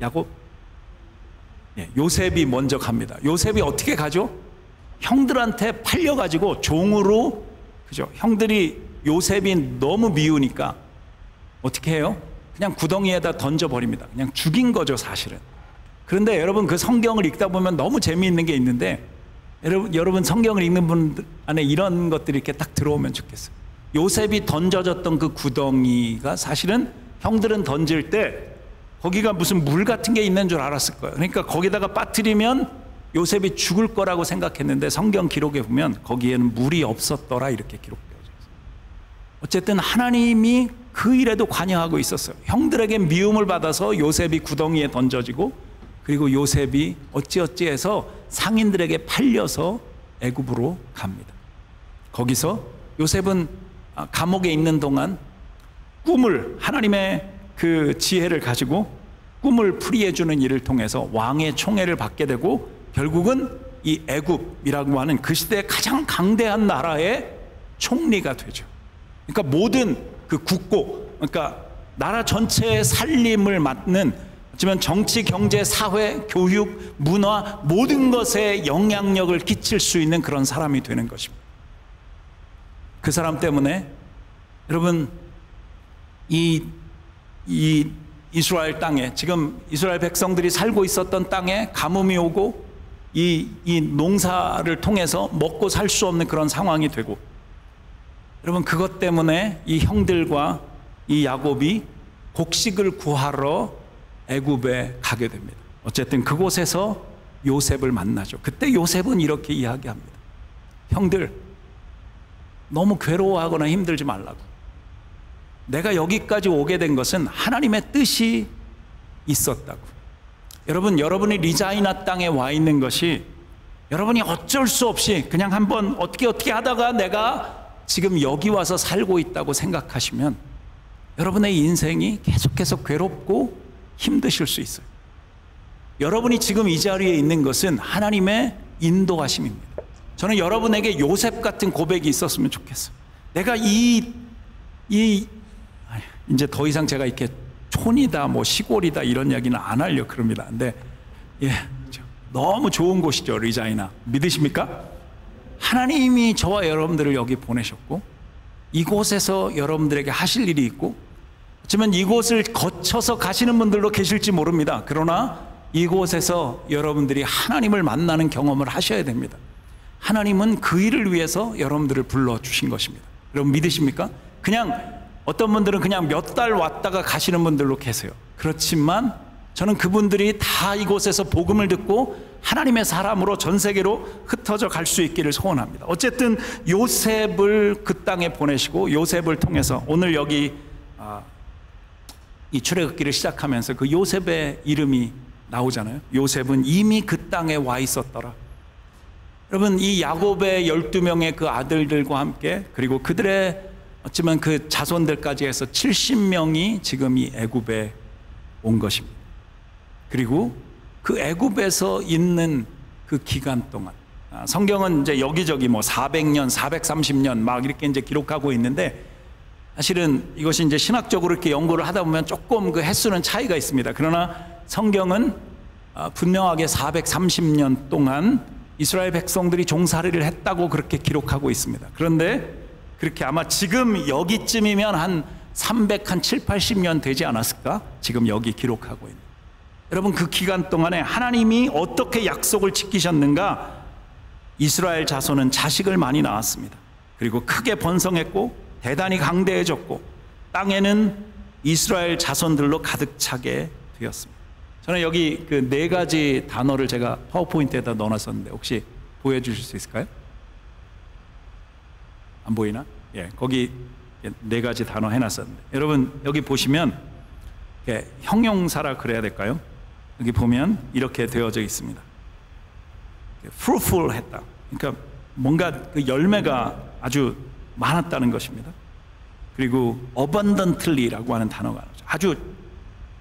야곱? 예, 요셉이 먼저 갑니다. 요셉이 어떻게 가죠? 형들한테 팔려가지고 종으로, 그죠? 형들이 요셉이 너무 미우니까 어떻게 해요? 그냥 구덩이에다 던져버립니다. 그냥 죽인 거죠, 사실은. 그런데 여러분 그 성경을 읽다 보면 너무 재미있는 게 있는데 여러분, 여러분 성경을 읽는 분들 안에 이런 것들이 이렇게 딱 들어오면 좋겠어요. 요셉이 던져졌던 그 구덩이가 사실은 형들은 던질 때 거기가 무슨 물 같은 게 있는 줄 알았을 거예요. 그러니까 거기다가 빠뜨리면 요셉이 죽을 거라고 생각했는데 성경 기록에 보면 거기에는 물이 없었더라 이렇게 기록되어 있어요. 어쨌든 하나님이 그 일에도 관여하고 있었어요. 형들에게 미움을 받아서 요셉이 구덩이에 던져지고 그리고 요셉이 어찌어찌해서 상인들에게 팔려서 애굽으로 갑니다. 거기서 요셉은 아, 감옥에 있는 동안 꿈을 하나님의 그 지혜를 가지고 꿈을 풀이해 주는 일을 통해서 왕의 총애를 받게 되고 결국은 이 애굽이라고 하는 그 시대의 가장 강대한 나라의 총리가 되죠. 그러니까 모든 그 국고, 그러니까 나라 전체의 살림을 맡는 어쩌면 정치, 경제, 사회, 교육, 문화 모든 것에 영향력을 끼칠 수 있는 그런 사람이 되는 것입니다. 그 사람 때문에 여러분 이, 이 이스라엘 땅에 지금 이스라엘 백성들이 살고 있었던 땅에 가뭄이 오고 이, 이 농사를 통해서 먹고 살 수 없는 그런 상황이 되고 여러분 그것 때문에 이 형들과 이 야곱이 곡식을 구하러 애굽에 가게 됩니다. 어쨌든 그곳에서 요셉을 만나죠. 그때 요셉은 이렇게 이야기합니다. 형들 너무 괴로워하거나 힘들지 말라고. 내가 여기까지 오게 된 것은 하나님의 뜻이 있었다고. 여러분, 여러분이 리자이나 땅에 와 있는 것이 여러분이 어쩔 수 없이 그냥 한번 어떻게 어떻게 하다가 내가 지금 여기 와서 살고 있다고 생각하시면 여러분의 인생이 계속해서 괴롭고 힘드실 수 있어요. 여러분이 지금 이 자리에 있는 것은 하나님의 인도하심입니다. 저는 여러분에게 요셉 같은 고백이 있었으면 좋겠어요. 내가 이, 이, 이제 더 이상 제가 이렇게 촌이다, 뭐 시골이다 이런 이야기는 안 하려 그럽니다. 근데, 예, 저, 너무 좋은 곳이죠, 리자이나. 믿으십니까? 하나님이 저와 여러분들을 여기 보내셨고, 이곳에서 여러분들에게 하실 일이 있고, 어쩌면 이곳을 거쳐서 가시는 분들도 계실지 모릅니다. 그러나 이곳에서 여러분들이 하나님을 만나는 경험을 하셔야 됩니다. 하나님은 그 일을 위해서 여러분들을 불러주신 것입니다. 여러분 믿으십니까? 그냥 어떤 분들은 그냥 몇 달 왔다가 가시는 분들로 계세요. 그렇지만 저는 그분들이 다 이곳에서 복음을 듣고 하나님의 사람으로 전 세계로 흩어져 갈 수 있기를 소원합니다. 어쨌든 요셉을 그 땅에 보내시고 요셉을 통해서 오늘 여기 아, 이 출애굽기를 시작하면서 그 요셉의 이름이 나오잖아요. 요셉은 이미 그 땅에 와 있었더라. 여러분 이 야곱의 12명의 그 아들들과 함께 그리고 그들의 어쩌면 그 자손들까지 해서 70명이 지금 이 애굽에 온 것입니다. 그리고 그 애굽에서 있는 그 기간 동안 아, 성경은 이제 여기저기 뭐 400년, 430년 막 이렇게 이제 기록하고 있는데 사실은 이것이 이제 신학적으로 이렇게 연구를 하다 보면 조금 그 횟수는 차이가 있습니다. 그러나 성경은 아, 분명하게 430년 동안 이스라엘 백성들이 종살이를 했다고 그렇게 기록하고 있습니다. 그런데 그렇게 아마 지금 여기쯤이면 한 300, 한 7, 80년 되지 않았을까? 지금 여기 기록하고 있는. 여러분 그 기간 동안에 하나님이 어떻게 약속을 지키셨는가? 이스라엘 자손은 자식을 많이 낳았습니다. 그리고 크게 번성했고 대단히 강대해졌고 땅에는 이스라엘 자손들로 가득 차게 되었습니다. 저는 여기 그 네 가지 단어를 제가 파워포인트에다 넣어놨었는데 혹시 보여주실 수 있을까요? 안 보이나? 예, 거기 네 가지 단어 해놨었는데 여러분 여기 보시면 이렇게 형용사라 그래야 될까요? 여기 보면 이렇게 되어져 있습니다. fruitful했다. 그러니까 뭔가 그 열매가 아주 많았다는 것입니다. 그리고 abundantly라고 하는 단어가 아주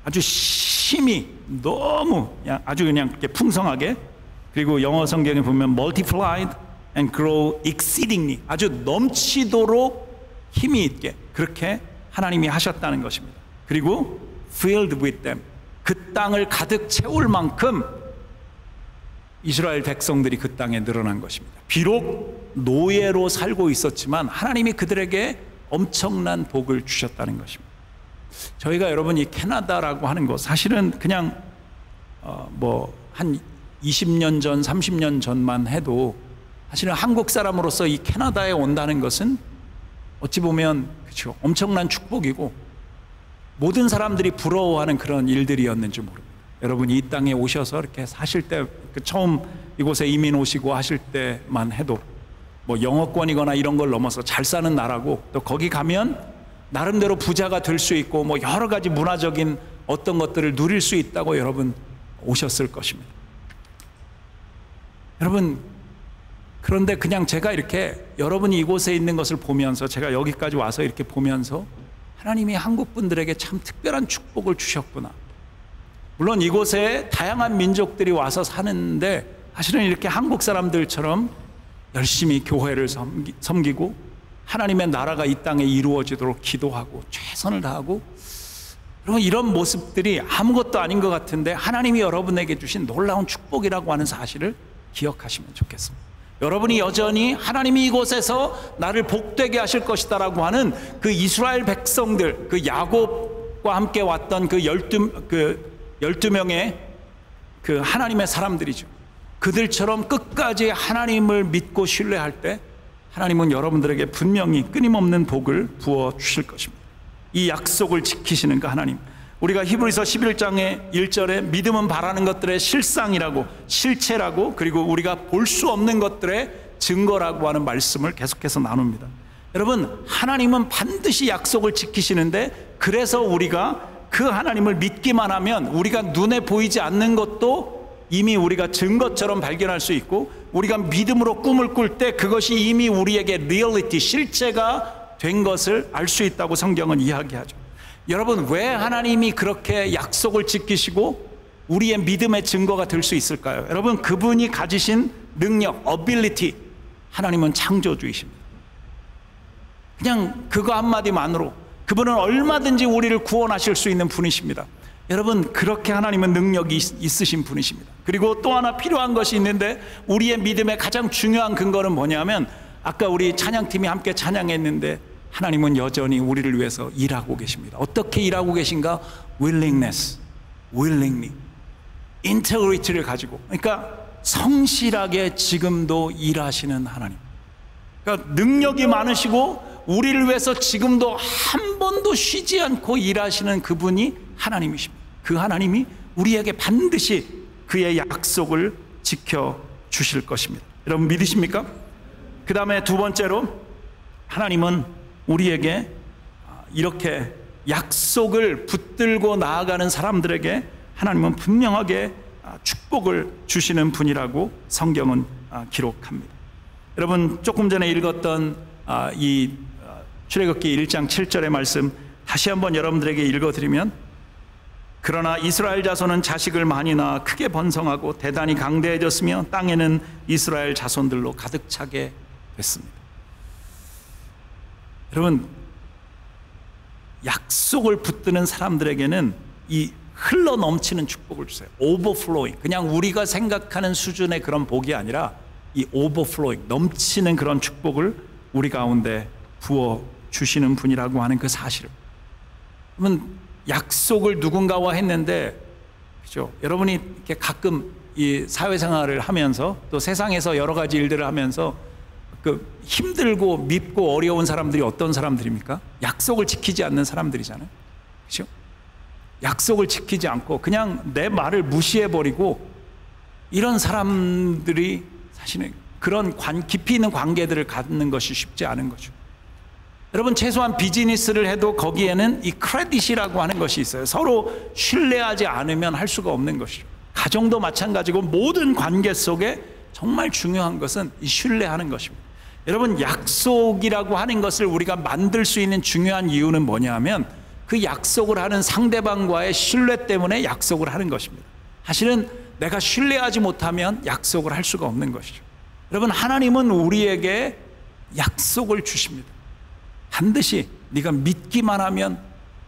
아주 심히 너무 아주 그냥 풍성하게 그리고 영어 성경에 보면 multiplied and grow exceedingly 아주 넘치도록 힘이 있게 그렇게 하나님이 하셨다는 것입니다. 그리고 filled with them 그 땅을 가득 채울 만큼 이스라엘 백성들이 그 땅에 늘어난 것입니다. 비록 노예로 살고 있었지만 하나님이 그들에게 엄청난 복을 주셨다는 것입니다. 저희가 여러분 이 캐나다라고 하는 것 사실은 그냥 어 뭐한 20년 전, 30년 전만 해도 사실은 한국 사람으로서 이 캐나다에 온다는 것은 어찌 보면 그렇죠. 엄청난 축복이고 모든 사람들이 부러워하는 그런 일들이었는지 모릅니다. 여러분이 이 땅에 오셔서 이렇게 사실 때그 처음 이곳에 이민 오시고 하실 때만 해도 뭐 영어권이거나 이런 걸 넘어서 잘 사는 나라고 또 거기 가면 나름대로 부자가 될 수 있고 뭐 여러 가지 문화적인 어떤 것들을 누릴 수 있다고 여러분 오셨을 것입니다. 여러분 그런데 그냥 제가 이렇게 여러분이 이곳에 있는 것을 보면서 제가 여기까지 와서 이렇게 보면서 하나님이 한국 분들에게 참 특별한 축복을 주셨구나. 물론 이곳에 다양한 민족들이 와서 사는데 사실은 이렇게 한국 사람들처럼 열심히 교회를 섬기, 섬기고 하나님의 나라가 이 땅에 이루어지도록 기도하고 최선을 다하고 여러분 이런 모습들이 아무것도 아닌 것 같은데 하나님이 여러분에게 주신 놀라운 축복이라고 하는 사실을 기억하시면 좋겠습니다. 여러분이 여전히 하나님이 이곳에서 나를 복되게 하실 것이다라고 하는 그 이스라엘 백성들, 그 야곱과 함께 왔던 그 열두 그 열두 명의 그 하나님의 사람들이죠. 그들처럼 끝까지 하나님을 믿고 신뢰할 때 하나님은 여러분들에게 분명히 끊임없는 복을 부어 주실 것입니다. 이 약속을 지키시는 그 하나님. 우리가 히브리서 11장의 1절에 믿음은 바라는 것들의 실상이라고 실체라고 그리고 우리가 볼 수 없는 것들의 증거라고 하는 말씀을 계속해서 나눕니다. 여러분 하나님은 반드시 약속을 지키시는데 그래서 우리가 그 하나님을 믿기만 하면 우리가 눈에 보이지 않는 것도 이미 우리가 증거처럼 발견할 수 있고 우리가 믿음으로 꿈을 꿀 때 그것이 이미 우리에게 리얼리티 실체가 된 것을 알 수 있다고 성경은 이야기하죠. 여러분 왜 하나님이 그렇게 약속을 지키시고 우리의 믿음의 증거가 될 수 있을까요? 여러분 그분이 가지신 능력, 어빌리티 하나님은 창조주이십니다. 그냥 그거 한마디만으로 그분은 얼마든지 우리를 구원하실 수 있는 분이십니다. 여러분 그렇게 하나님은 능력이 있- 있으신 분이십니다. 그리고 또 하나 필요한 것이 있는데 우리의 믿음의 가장 중요한 근거는 뭐냐면 아까 우리 찬양팀이 함께 찬양했는데 하나님은 여전히 우리를 위해서 일하고 계십니다. 어떻게 일하고 계신가? willingness, willingly, integrity를 가지고 그러니까 성실하게 지금도 일하시는 하나님. 그러니까 능력이 많으시고 우리를 위해서 지금도 한 번도 쉬지 않고 일하시는 그분이 하나님이십니다. 그 하나님이 우리에게 반드시 그의 약속을 지켜 주실 것입니다. 여러분 믿으십니까? 그 다음에 두 번째로 하나님은 우리에게 이렇게 약속을 붙들고 나아가는 사람들에게 하나님은 분명하게 축복을 주시는 분이라고 성경은 기록합니다. 여러분 조금 전에 읽었던 아, 이 아, 출애굽기 1장 7절의 말씀 다시 한번 여러분들에게 읽어드리면 그러나 이스라엘 자손은 자식을 많이 낳아 크게 번성하고 대단히 강대해졌으며 땅에는 이스라엘 자손들로 가득 차게 됐습니다. 여러분 약속을 붙드는 사람들에게는 이 흘러 넘치는 축복을 주세요. 오버플로잉. 그냥 우리가 생각하는 수준의 그런 복이 아니라 이 오버플로잉 넘치는 그런 축복을 우리 가운데 부어 주시는 분이라고 하는 그 사실을. 그러면 약속을 누군가와 했는데 그죠? 여러분이 이렇게 가끔 이 사회생활을 하면서 또 세상에서 여러 가지 일들을 하면서 그 힘들고 밉고 어려운 사람들이 어떤 사람들입니까? 약속을 지키지 않는 사람들이잖아요. 그렇죠? 약속을 지키지 않고 그냥 내 말을 무시해 버리고 이런 사람들이 사실은 그런 관, 깊이 있는 관계들을 갖는 것이 쉽지 않은 거죠. 여러분 최소한 비즈니스를 해도 거기에는 이 크레딧이라고 하는 것이 있어요. 서로 신뢰하지 않으면 할 수가 없는 것이죠. 가정도 마찬가지고 모든 관계 속에 정말 중요한 것은 이 신뢰하는 것입니다. 여러분 약속이라고 하는 것을 우리가 만들 수 있는 중요한 이유는 뭐냐면 그 약속을 하는 상대방과의 신뢰 때문에 약속을 하는 것입니다. 사실은 내가 신뢰하지 못하면 약속을 할 수가 없는 것이죠. 여러분 하나님은 우리에게 약속을 주십니다. 반드시 네가 믿기만 하면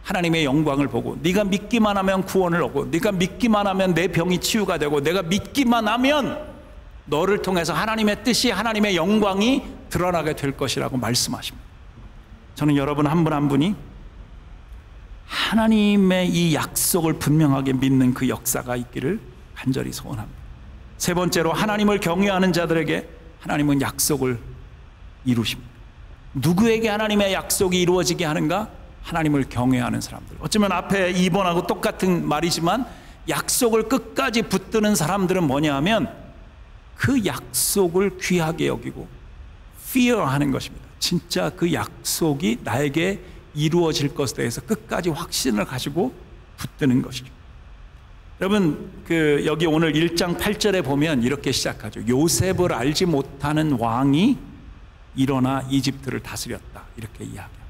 하나님의 영광을 보고 네가 믿기만 하면 구원을 얻고 네가 믿기만 하면 내 병이 치유가 되고 내가 믿기만 하면 너를 통해서 하나님의 뜻이 하나님의 영광이 드러나게 될 것이라고 말씀하십니다. 저는 여러분 한분한 분이 하나님의 이 약속을 분명하게 믿는 그 역사가 있기를 간절히 소원합니다. 세 번째로 하나님을 경외하는 자들에게 하나님은 약속을 이루십니다. 누구에게 하나님의 약속이 이루어지게 하는가? 하나님을 경외하는 사람들. 어쩌면 앞에 2번하고 똑같은 말이지만 약속을 끝까지 붙드는 사람들은 뭐냐 하면 그 약속을 귀하게 여기고 fear 하는 것입니다. 진짜 그 약속이 나에게 이루어질 것에 대해서 끝까지 확신을 가지고 붙드는 것이죠. 여러분 그 여기 오늘 1장 8절에 보면 이렇게 시작하죠. 요셉을 알지 못하는 왕이 일어나 이집트를 다스렸다. 이렇게 이야기합니다.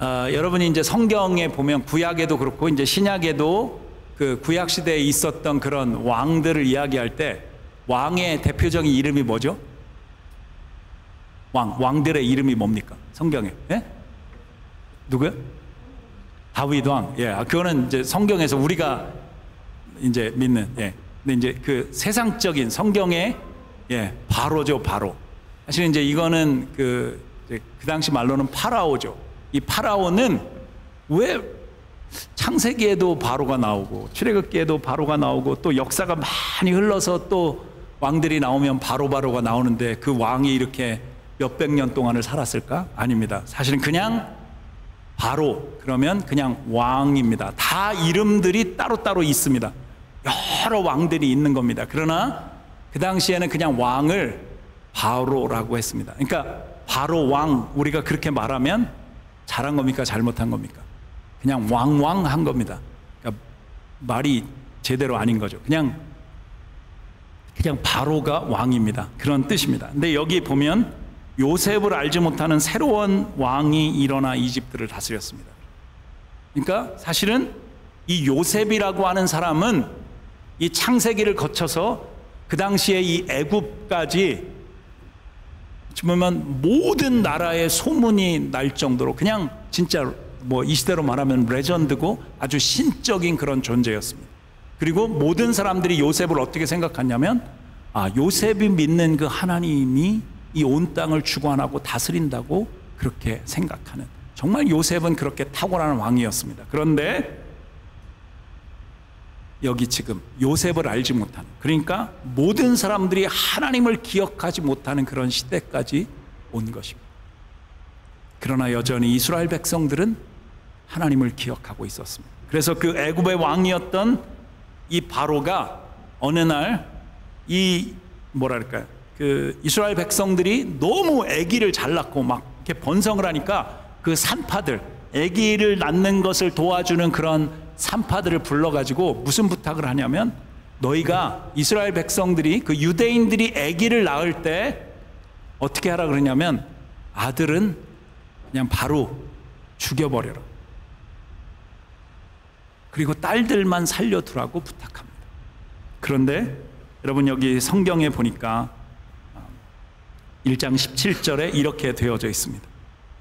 아, 여러분이 이제 성경에 보면 구약에도 그렇고 이제 신약에도 그 구약 시대에 있었던 그런 왕들을 이야기할 때 왕의 대표적인 이름이 뭐죠? 왕 왕들의 이름이 뭡니까? 성경에 예? 누구요? 다윗 왕. 예, 아, 그거는 이제 성경에서 우리가 이제 믿는 예. 근데 이제 그 세상적인 성경의 예, 바로죠, 바로. 사실 이제 이거는 그, 그 당시 말로는 파라오죠. 이 파라오는 왜 창세기에도 바로가 나오고 출애굽기에도 바로가 나오고 또 역사가 많이 흘러서 또 왕들이 나오면 바로 바로가 나오는데 그 왕이 이렇게 몇백 년 동안을 살았을까? 아닙니다. 사실은 그냥 바로 그러면 그냥 왕입니다. 다 이름들이 따로따로 있습니다. 여러 왕들이 있는 겁니다. 그러나 그 당시에는 그냥 왕을 바로라고 했습니다. 그러니까 바로 왕 우리가 그렇게 말하면 잘한 겁니까 잘못한 겁니까? 그냥 왕왕한 겁니다. 그러니까 말이 제대로 아닌 거죠. 그냥 그냥 바로가 왕입니다. 그런 뜻입니다. 근데 여기 보면 요셉을 알지 못하는 새로운 왕이 일어나 이집트를 다스렸습니다. 그러니까 사실은 이 요셉이라고 하는 사람은 이 창세기를 거쳐서 그 당시에 이 애굽까지 보면 모든 나라의 소문이 날 정도로 그냥 진짜 뭐 이 시대로 말하면 레전드고 아주 신적인 그런 존재였습니다. 그리고 모든 사람들이 요셉을 어떻게 생각하냐면 아 요셉이 믿는 그 하나님이 이 온 땅을 주관하고 다스린다고 그렇게 생각하는 정말 요셉은 그렇게 탁월한 왕이었습니다. 그런데 여기 지금 요셉을 알지 못하는 그러니까 모든 사람들이 하나님을 기억하지 못하는 그런 시대까지 온 것입니다. 그러나 여전히 이스라엘 백성들은 하나님을 기억하고 있었습니다. 그래서 그 애굽의 왕이었던 이 바로가 어느 날 이 뭐랄까요? 그 이스라엘 백성들이 너무 아기를 잘 낳고 막 이렇게 번성을 하니까 그 산파들 아기를 낳는 것을 도와주는 그런 산파들을 불러 가지고 무슨 부탁을 하냐면 너희가 이스라엘 백성들이 그 유대인들이 아기를 낳을 때 어떻게 하라 그러냐면 아들은 그냥 바로 죽여버려라. 그리고 딸들만 살려두라고 부탁합니다. 그런데 여러분 여기 성경에 보니까 1장 17절에 이렇게 되어져 있습니다.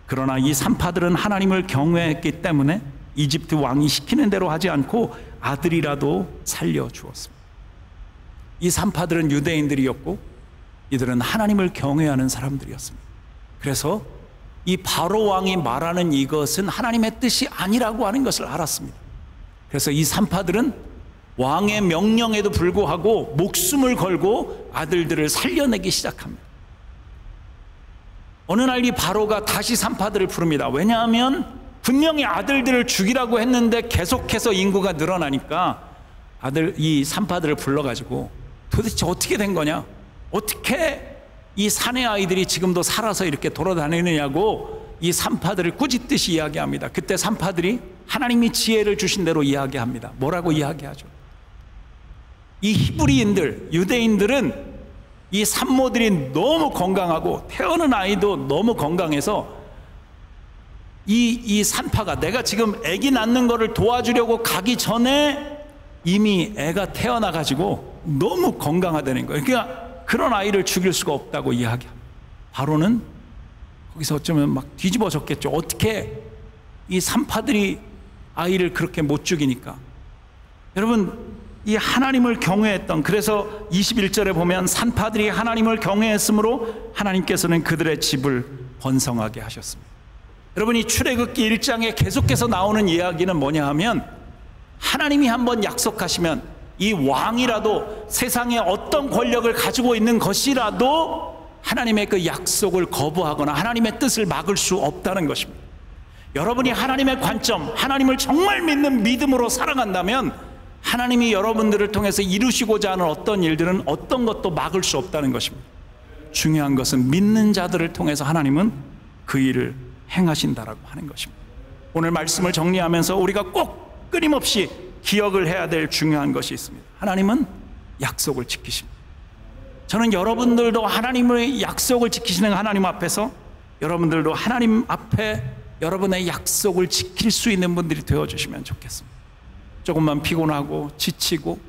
그러나 이 산파들은 하나님을 경외했기 때문에 이집트 왕이 시키는 대로 하지 않고 아들이라도 살려 주었습니다. 이 산파들은 유대인들이었고 이들은 하나님을 경외하는 사람들이었습니다. 그래서 이 바로 왕이 말하는 이것은 하나님의 뜻이 아니라고 하는 것을 알았습니다. 그래서 이 산파들은 왕의 명령에도 불구하고 목숨을 걸고 아들들을 살려내기 시작합니다. 어느 날 이 바로가 다시 산파들을 부릅니다. 왜냐하면 분명히 아들들을 죽이라고 했는데 계속해서 인구가 늘어나니까 아들 이 산파들을 불러가지고 도대체 어떻게 된 거냐? 어떻게 이 사내 아이들이 지금도 살아서 이렇게 돌아다니느냐고 이 산파들을 꾸짖듯이 이야기합니다. 그때 산파들이 하나님이 지혜를 주신 대로 이야기합니다. 뭐라고 이야기하죠? 이 히브리인들, 유대인들은 이 산모들이 너무 건강하고 태어난 아이도 너무 건강해서 이, 이 산파가 내가 지금 아기 낳는 거를 도와주려고 가기 전에 이미 애가 태어나가지고 너무 건강하다는 거예요. 그러니까 그런 아이를 죽일 수가 없다고 이야기합니다. 바로는 거기서 어쩌면 막 뒤집어졌겠죠. 어떻게 이 산파들이 아이를 그렇게 못 죽이니까. 여러분, 이 하나님을 경외했던 그래서 21절에 보면 산파들이 하나님을 경외했으므로 하나님께서는 그들의 집을 번성하게 하셨습니다. 여러분 이 출애굽기 1장에 계속해서 나오는 이야기는 뭐냐 하면 하나님이 한번 약속하시면 이 왕이라도 세상에 어떤 권력을 가지고 있는 것이라도 하나님의 그 약속을 거부하거나 하나님의 뜻을 막을 수 없다는 것입니다. 여러분이 하나님의 관점, 하나님을 정말 믿는 믿음으로 살아간다면 하나님이 여러분들을 통해서 이루시고자 하는 어떤 일들은 어떤 것도 막을 수 없다는 것입니다. 중요한 것은 믿는 자들을 통해서 하나님은 그 일을 행하신다라고 하는 것입니다. 오늘 말씀을 정리하면서 우리가 꼭 끊임없이 기억을 해야 될 중요한 것이 있습니다. 하나님은 약속을 지키십니다. 저는 여러분들도 하나님의 약속을 지키시는 하나님 앞에서 여러분들도 하나님 앞에 여러분의 약속을 지킬 수 있는 분들이 되어 주시면 좋겠습니다. 조금만 피곤하고 지치고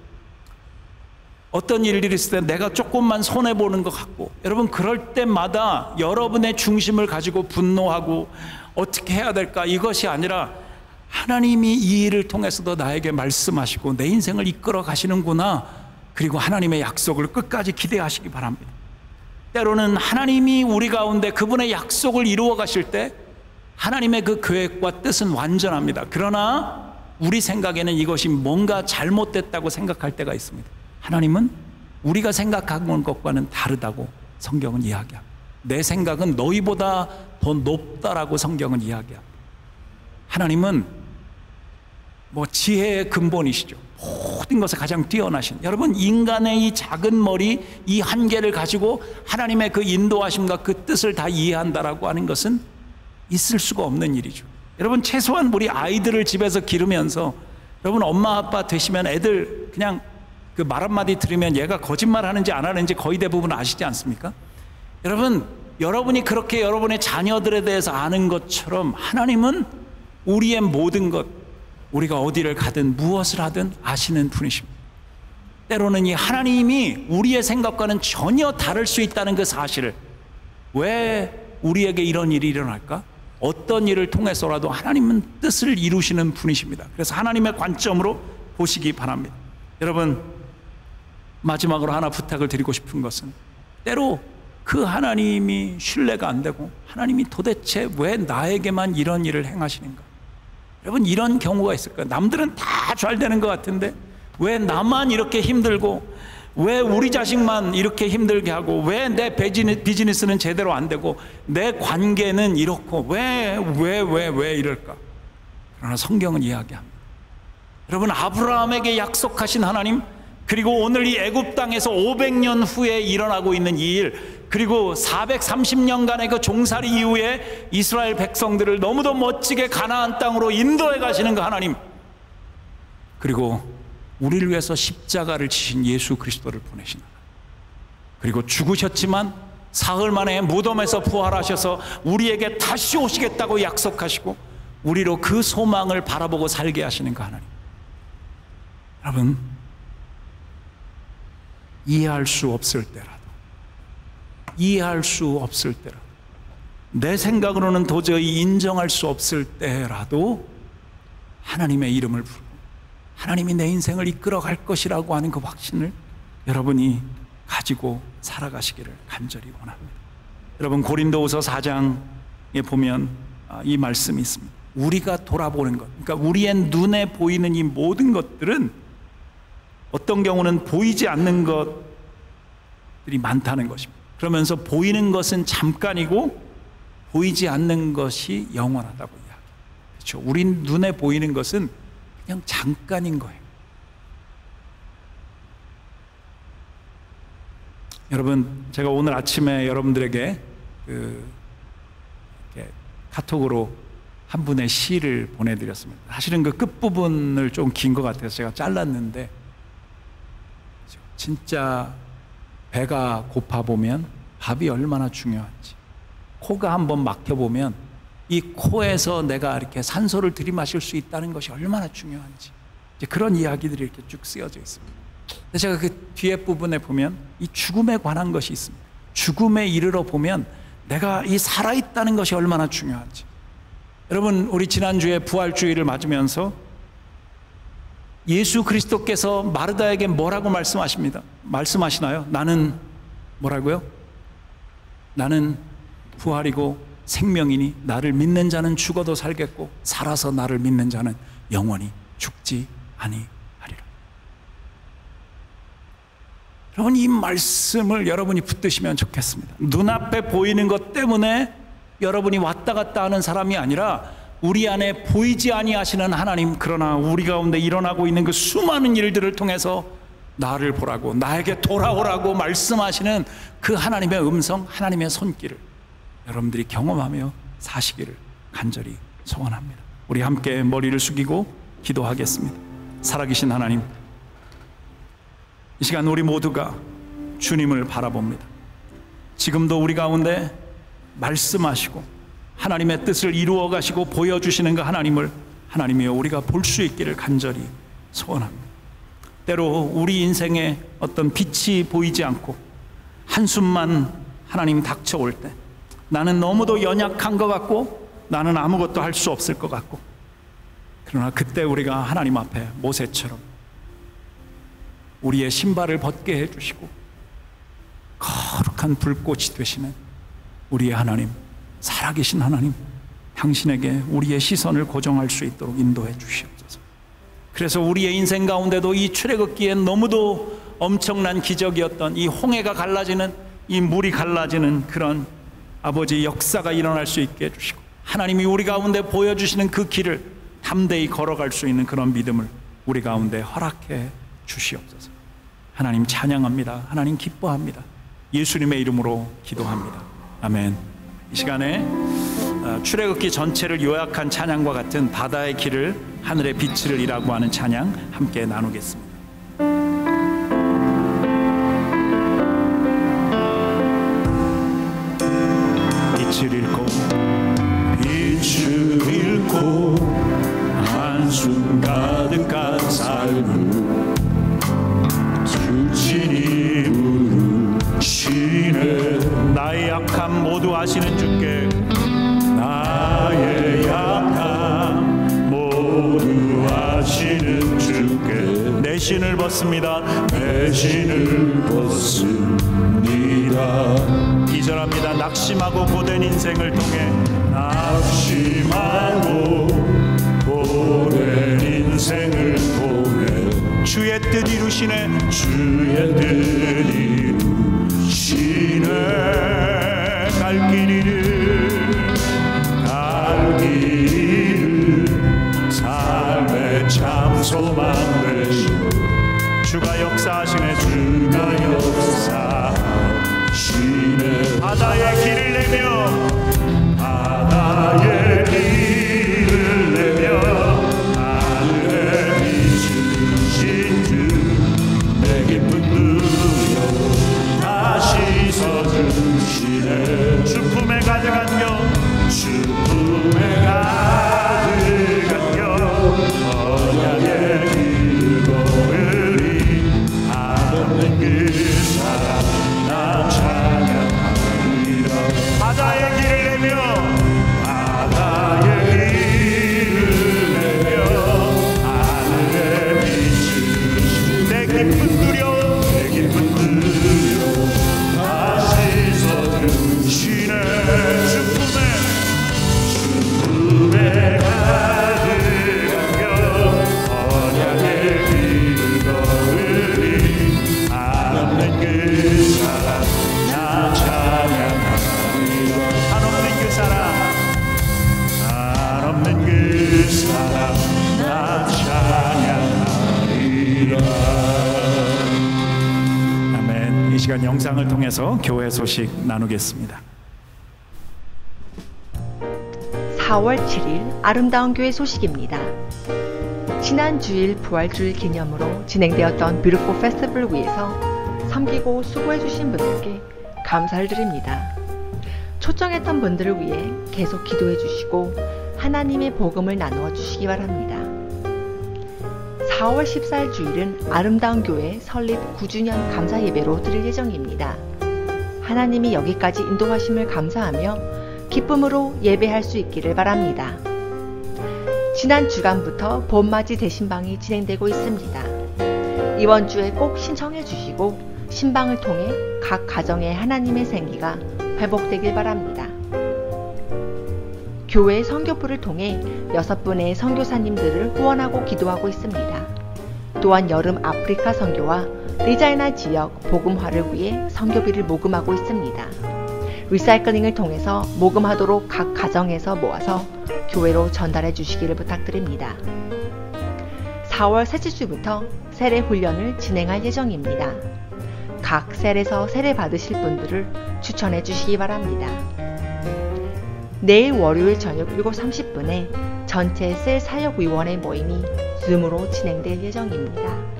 어떤 일들이 있을 때 내가 조금만 손해 보는 것 같고 여러분 그럴 때마다 여러분의 중심을 가지고 분노하고 어떻게 해야 될까 이것이 아니라 하나님이 이 일을 통해서도 나에게 말씀하시고 내 인생을 이끌어 가시는구나 그리고 하나님의 약속을 끝까지 기대하시기 바랍니다. 때로는 하나님이 우리 가운데 그분의 약속을 이루어 가실 때 하나님의 그 계획과 뜻은 완전합니다. 그러나 우리 생각에는 이것이 뭔가 잘못됐다고 생각할 때가 있습니다. 하나님은 우리가 생각하는 것과는 다르다고 성경은 이야기합니다. 내 생각은 너희보다 더 높다라고 성경은 이야기합니다. 하나님은 뭐 지혜의 근본이시죠. 모든 것에 가장 뛰어나신 여러분 인간의 이 작은 머리 이 한계를 가지고 하나님의 그 인도하심과 그 뜻을 다 이해한다라고 하는 것은 있을 수가 없는 일이죠. 여러분 최소한 우리 아이들을 집에서 기르면서 여러분 엄마 아빠 되시면 애들 그냥 그 말 한마디 들으면 얘가 거짓말 하는지 안 하는지 거의 대부분 아시지 않습니까? 여러분 여러분이 그렇게 여러분의 자녀들에 대해서 아는 것처럼 하나님은 우리의 모든 것 우리가 어디를 가든 무엇을 하든 아시는 분이십니다. 때로는 이 하나님이 우리의 생각과는 전혀 다를 수 있다는 그 사실을 왜 우리에게 이런 일이 일어날까? 어떤 일을 통해서라도 하나님은 뜻을 이루시는 분이십니다. 그래서 하나님의 관점으로 보시기 바랍니다. 여러분, 마지막으로 하나 부탁을 드리고 싶은 것은 때로 그 하나님이 신뢰가 안 되고 하나님이 도대체 왜 나에게만 이런 일을 행하시는가? 여러분 이런 경우가 있을까요? 남들은 다 잘 되는 것 같은데 왜 나만 이렇게 힘들고 왜 우리 자식만 이렇게 힘들게 하고 왜 내 비즈니스는 제대로 안 되고 내 관계는 이렇고 왜 왜 왜 왜 이럴까? 그러나 성경은 이야기합니다. 여러분 아브라함에게 약속하신 하나님 그리고 오늘 이 애굽 땅에서 500년 후에 일어나고 있는 이 일, 그리고 430년간의 그 종살이 이후에 이스라엘 백성들을 너무도 멋지게 가나안 땅으로 인도해 가시는 그 하나님, 그리고 우리를 위해서 십자가를 지신 예수 그리스도를 보내신 하나님, 그리고 죽으셨지만 사흘 만에 무덤에서 부활하셔서 우리에게 다시 오시겠다고 약속하시고 우리로 그 소망을 바라보고 살게 하시는 그 하나님. 여러분, 이해할 수 없을 때라도 이해할 수 없을 때라도 내 생각으로는 도저히 인정할 수 없을 때라도 하나님의 이름을 부르고 하나님이 내 인생을 이끌어 갈 것이라고 하는 그 확신을 여러분이 가지고 살아가시기를 간절히 원합니다. 여러분 고린도후서 4장에 보면 아, 이 말씀이 있습니다. 우리가 돌아보는 것, 그러니까 우리의 눈에 보이는 이 모든 것들은 어떤 경우는 보이지 않는 것들이 많다는 것입니다. 그러면서 보이는 것은 잠깐이고 보이지 않는 것이 영원하다고 이야기. 그렇죠. 우리 눈에 보이는 것은 그냥 잠깐인 거예요. 여러분, 제가 오늘 아침에 여러분들에게 그 카톡으로 한 분의 시를 보내드렸습니다. 사실은 그 끝부분을 좀 긴 것 같아서 제가 잘랐는데 진짜 배가 고파 보면 밥이 얼마나 중요한지 코가 한번 막혀 보면 이 코에서 내가 이렇게 산소를 들이마실 수 있다는 것이 얼마나 중요한지 그런 이야기들이 이렇게 쭉 쓰여져 있습니다. 제가 그 뒤에 부분에 보면 이 죽음에 관한 것이 있습니다. 죽음에 이르러 보면 내가 이 살아있다는 것이 얼마나 중요한지. 여러분, 우리 지난주에 부활주의를 맞으면서 예수 그리스도께서 마르다에게 뭐라고 말씀하십니다. 말씀하시나요? 나는 뭐라고요? 나는 부활이고 생명이니 나를 믿는 자는 죽어도 살겠고 살아서 나를 믿는 자는 영원히 죽지 아니하리라. 여러분 이 말씀을 여러분이 붙드시면 좋겠습니다. 눈앞에 보이는 것 때문에 여러분이 왔다 갔다 하는 사람이 아니라 우리 안에 보이지 아니하시는 하나님 그러나 우리 가운데 일어나고 있는 그 수많은 일들을 통해서 나를 보라고 나에게 돌아오라고 말씀하시는 그 하나님의 음성 하나님의 손길을 여러분들이 경험하며 사시기를 간절히 소원합니다. 우리 함께 머리를 숙이고 기도하겠습니다. 살아계신 하나님 이 시간 우리 모두가 주님을 바라봅니다. 지금도 우리 가운데 말씀하시고 하나님의 뜻을 이루어 가시고 보여주시는 그 하나님을 하나님이여 우리가 볼 수 있기를 간절히 소원합니다. 때로 우리 인생에 어떤 빛이 보이지 않고 한숨만 하나님 닥쳐올 때 나는 너무도 연약한 것 같고 나는 아무것도 할 수 없을 것 같고 그러나 그때 우리가 하나님 앞에 모세처럼 우리의 신발을 벗게 해주시고 거룩한 불꽃이 되시는 우리의 하나님 살아계신 하나님, 당신에게 우리의 시선을 고정할 수 있도록 인도해 주시옵소서. 그래서 우리의 인생 가운데도 이 출애굽기엔 너무도 엄청난 기적이었던 이 홍해가 갈라지는 이 물이 갈라지는 그런 아버지 역사가 일어날 수 있게 해주시고 하나님이 우리 가운데 보여주시는 그 길을 담대히 걸어갈 수 있는 그런 믿음을 우리 가운데 허락해 주시옵소서. 하나님 찬양합니다. 하나님 기뻐합니다. 예수님의 이름으로 기도합니다. 아멘. 이 시간에 어, 출애굽기 전체를 요약한 찬양과 같은 바다의 길을 하늘의 빛을 이라고 하는 찬양 함께 나누겠습니다. 소식 나누겠습니다 4월 7일 아름다운 교회 소식입니다. 지난 주일 부활주일 기념으로 진행되었던 뷰티풀 페스티벌을 위해서 섬기고 수고해주신 분들께 감사를 드립니다. 초청했던 분들을 위해 계속 기도해 주시고 하나님의 복음을 나누어 주시기 바랍니다. 4월 14일 주일은 아름다운 교회 설립 9주년 감사 예배로 드릴 예정입니다. 하나님이 여기까지 인도하심을 감사하며 기쁨으로 예배할 수 있기를 바랍니다. 지난 주간부터 봄맞이 대신방이 진행되고 있습니다. 이번 주에 꼭 신청해 주시고 신방을 통해 각 가정의 하나님의 생기가 회복되길 바랍니다. 교회 선교부를 통해 여섯 분의 선교사님들을 후원하고 기도하고 있습니다. 또한 여름 아프리카 선교와 리자이나 지역 복음화를 위해 선교비를 모금하고 있습니다. 리사이클링을 통해서 모금하도록 각 가정에서 모아서 교회로 전달해 주시기를 부탁드립니다. 4월 셋째 주부터 세례 훈련을 진행할 예정입니다. 각 셀에서 세례 받으실 분들을 추천해 주시기 바랍니다. 내일 월요일 저녁 7시 30분에 전체 셀 사역위원회 모임이 줌으로 진행될 예정입니다.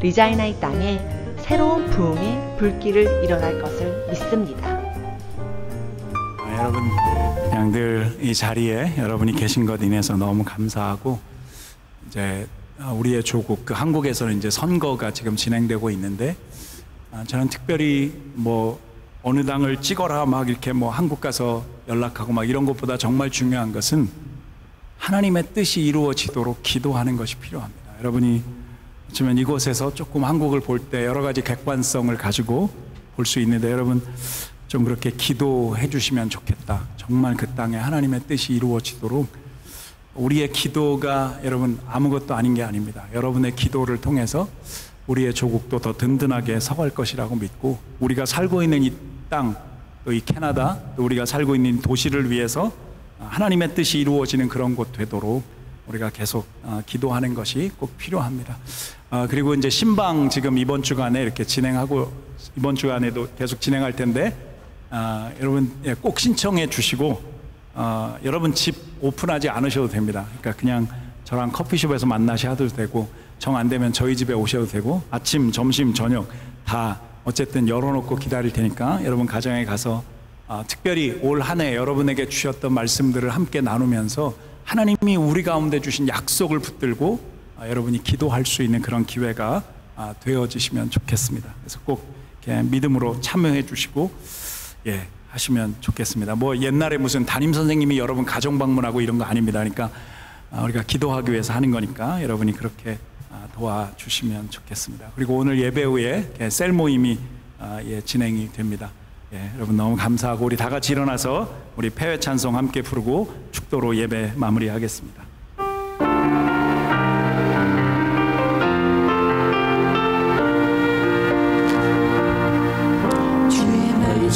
리자이나의 땅에 새로운 부흥의 불길을 일어날 것을 믿습니다. 아, 여러분 늘이 자리에 여러분이 계신 것 인해서 너무 감사하고 이제 아, 우리의 조국 그 한국에서는 이제 선거가 지금 진행되고 있는데 아, 저는 특별히 뭐 어느 당을 찍어라 막 이렇게 뭐 한국 가서 연락하고 막 이런 것보다 정말 중요한 것은 하나님의 뜻이 이루어지도록 기도하는 것이 필요합니다. 여러분이 어쩌면 이곳에서 조금 한국을 볼 때 여러 가지 객관성을 가지고 볼 수 있는데 여러분 좀 그렇게 기도해 주시면 좋겠다. 정말 그 땅에 하나님의 뜻이 이루어지도록 우리의 기도가 여러분 아무것도 아닌 게 아닙니다. 여러분의 기도를 통해서 우리의 조국도 더 든든하게 서갈 것이라고 믿고 우리가 살고 있는 이 땅, 또 이 캐나다, 또 우리가 살고 있는 도시를 위해서 하나님의 뜻이 이루어지는 그런 곳 되도록 우리가 계속 어, 기도하는 것이 꼭 필요합니다. 어, 그리고 이제 신방 지금 이번 주간에 이렇게 진행하고 이번 주간에도 계속 진행할 텐데 아, 여러분 예, 꼭 신청해 주시고 어, 여러분 집 오픈하지 않으셔도 됩니다. 그러니까 그냥 저랑 커피숍에서 만나셔도 되고 정 안 되면 저희 집에 오셔도 되고 아침, 점심, 저녁 다 어쨌든 열어놓고 기다릴 테니까 여러분 가정에 가서 아, 특별히 올 한 해 여러분에게 주셨던 말씀들을 함께 나누면서 하나님이 우리 가운데 주신 약속을 붙들고 아, 여러분이 기도할 수 있는 그런 기회가 아, 되어지시면 좋겠습니다. 그래서 꼭 믿음으로 참여해 주시고 예 하시면 좋겠습니다. 뭐 옛날에 무슨 담임 선생님이 여러분 가정 방문하고 이런 거 아닙니다. 그러니까 아, 우리가 기도하기 위해서 하는 거니까 여러분이 그렇게 아, 도와주시면 좋겠습니다. 그리고 오늘 예배 후에 셀 모임이 아, 예, 진행이 됩니다. 예, 여러분 너무 감사하고 우리 다 같이 일어나서 우리 폐회 찬송 함께 부르고 축도로 예배 마무리하겠습니다.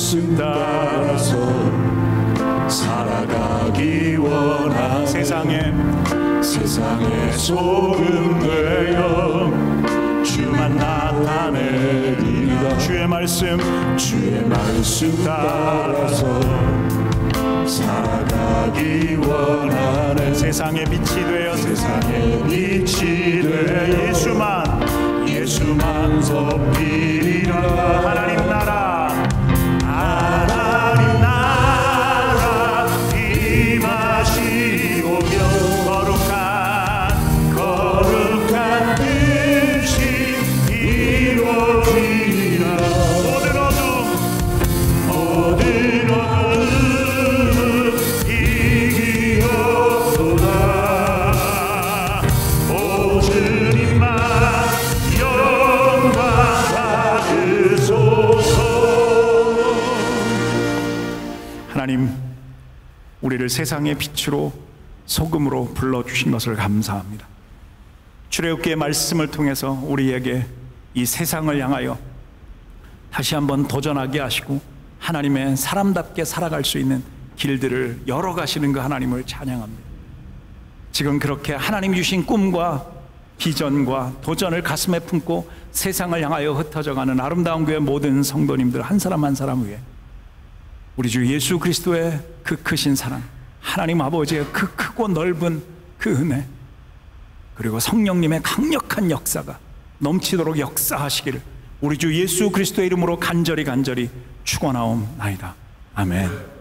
말씀 따라서 살아가기 원하 세상에. 세상의 소금 되어 주만 나타내리라. 주의 말씀. 주의 말씀 따라서 살아가기 원하는 세상의 빛이 되어 세상의 빛이 되 예수만. 예수만 섭리라. 하나님 나라 우리를 세상의 빛으로 소금으로 불러 주신 것을 감사합니다. 출애굽기의 말씀을 통해서 우리에게 이 세상을 향하여 다시 한번 도전하게 하시고 하나님의 사람답게 살아갈 수 있는 길들을 열어 가시는 그 하나님을 찬양합니다. 지금 그렇게 하나님 주신 꿈과 비전과 도전을 가슴에 품고 세상을 향하여 흩어져 가는 아름다운 교회 모든 성도님들 한 사람 한 사람 위해 우리 주 예수 그리스도의 그 크신 사랑, 하나님 아버지의 그 크고 넓은 그 은혜, 그리고 성령님의 강력한 역사가 넘치도록 역사하시기를 우리 주 예수 그리스도의 이름으로 간절히 간절히 축원하옵나이다. 아멘.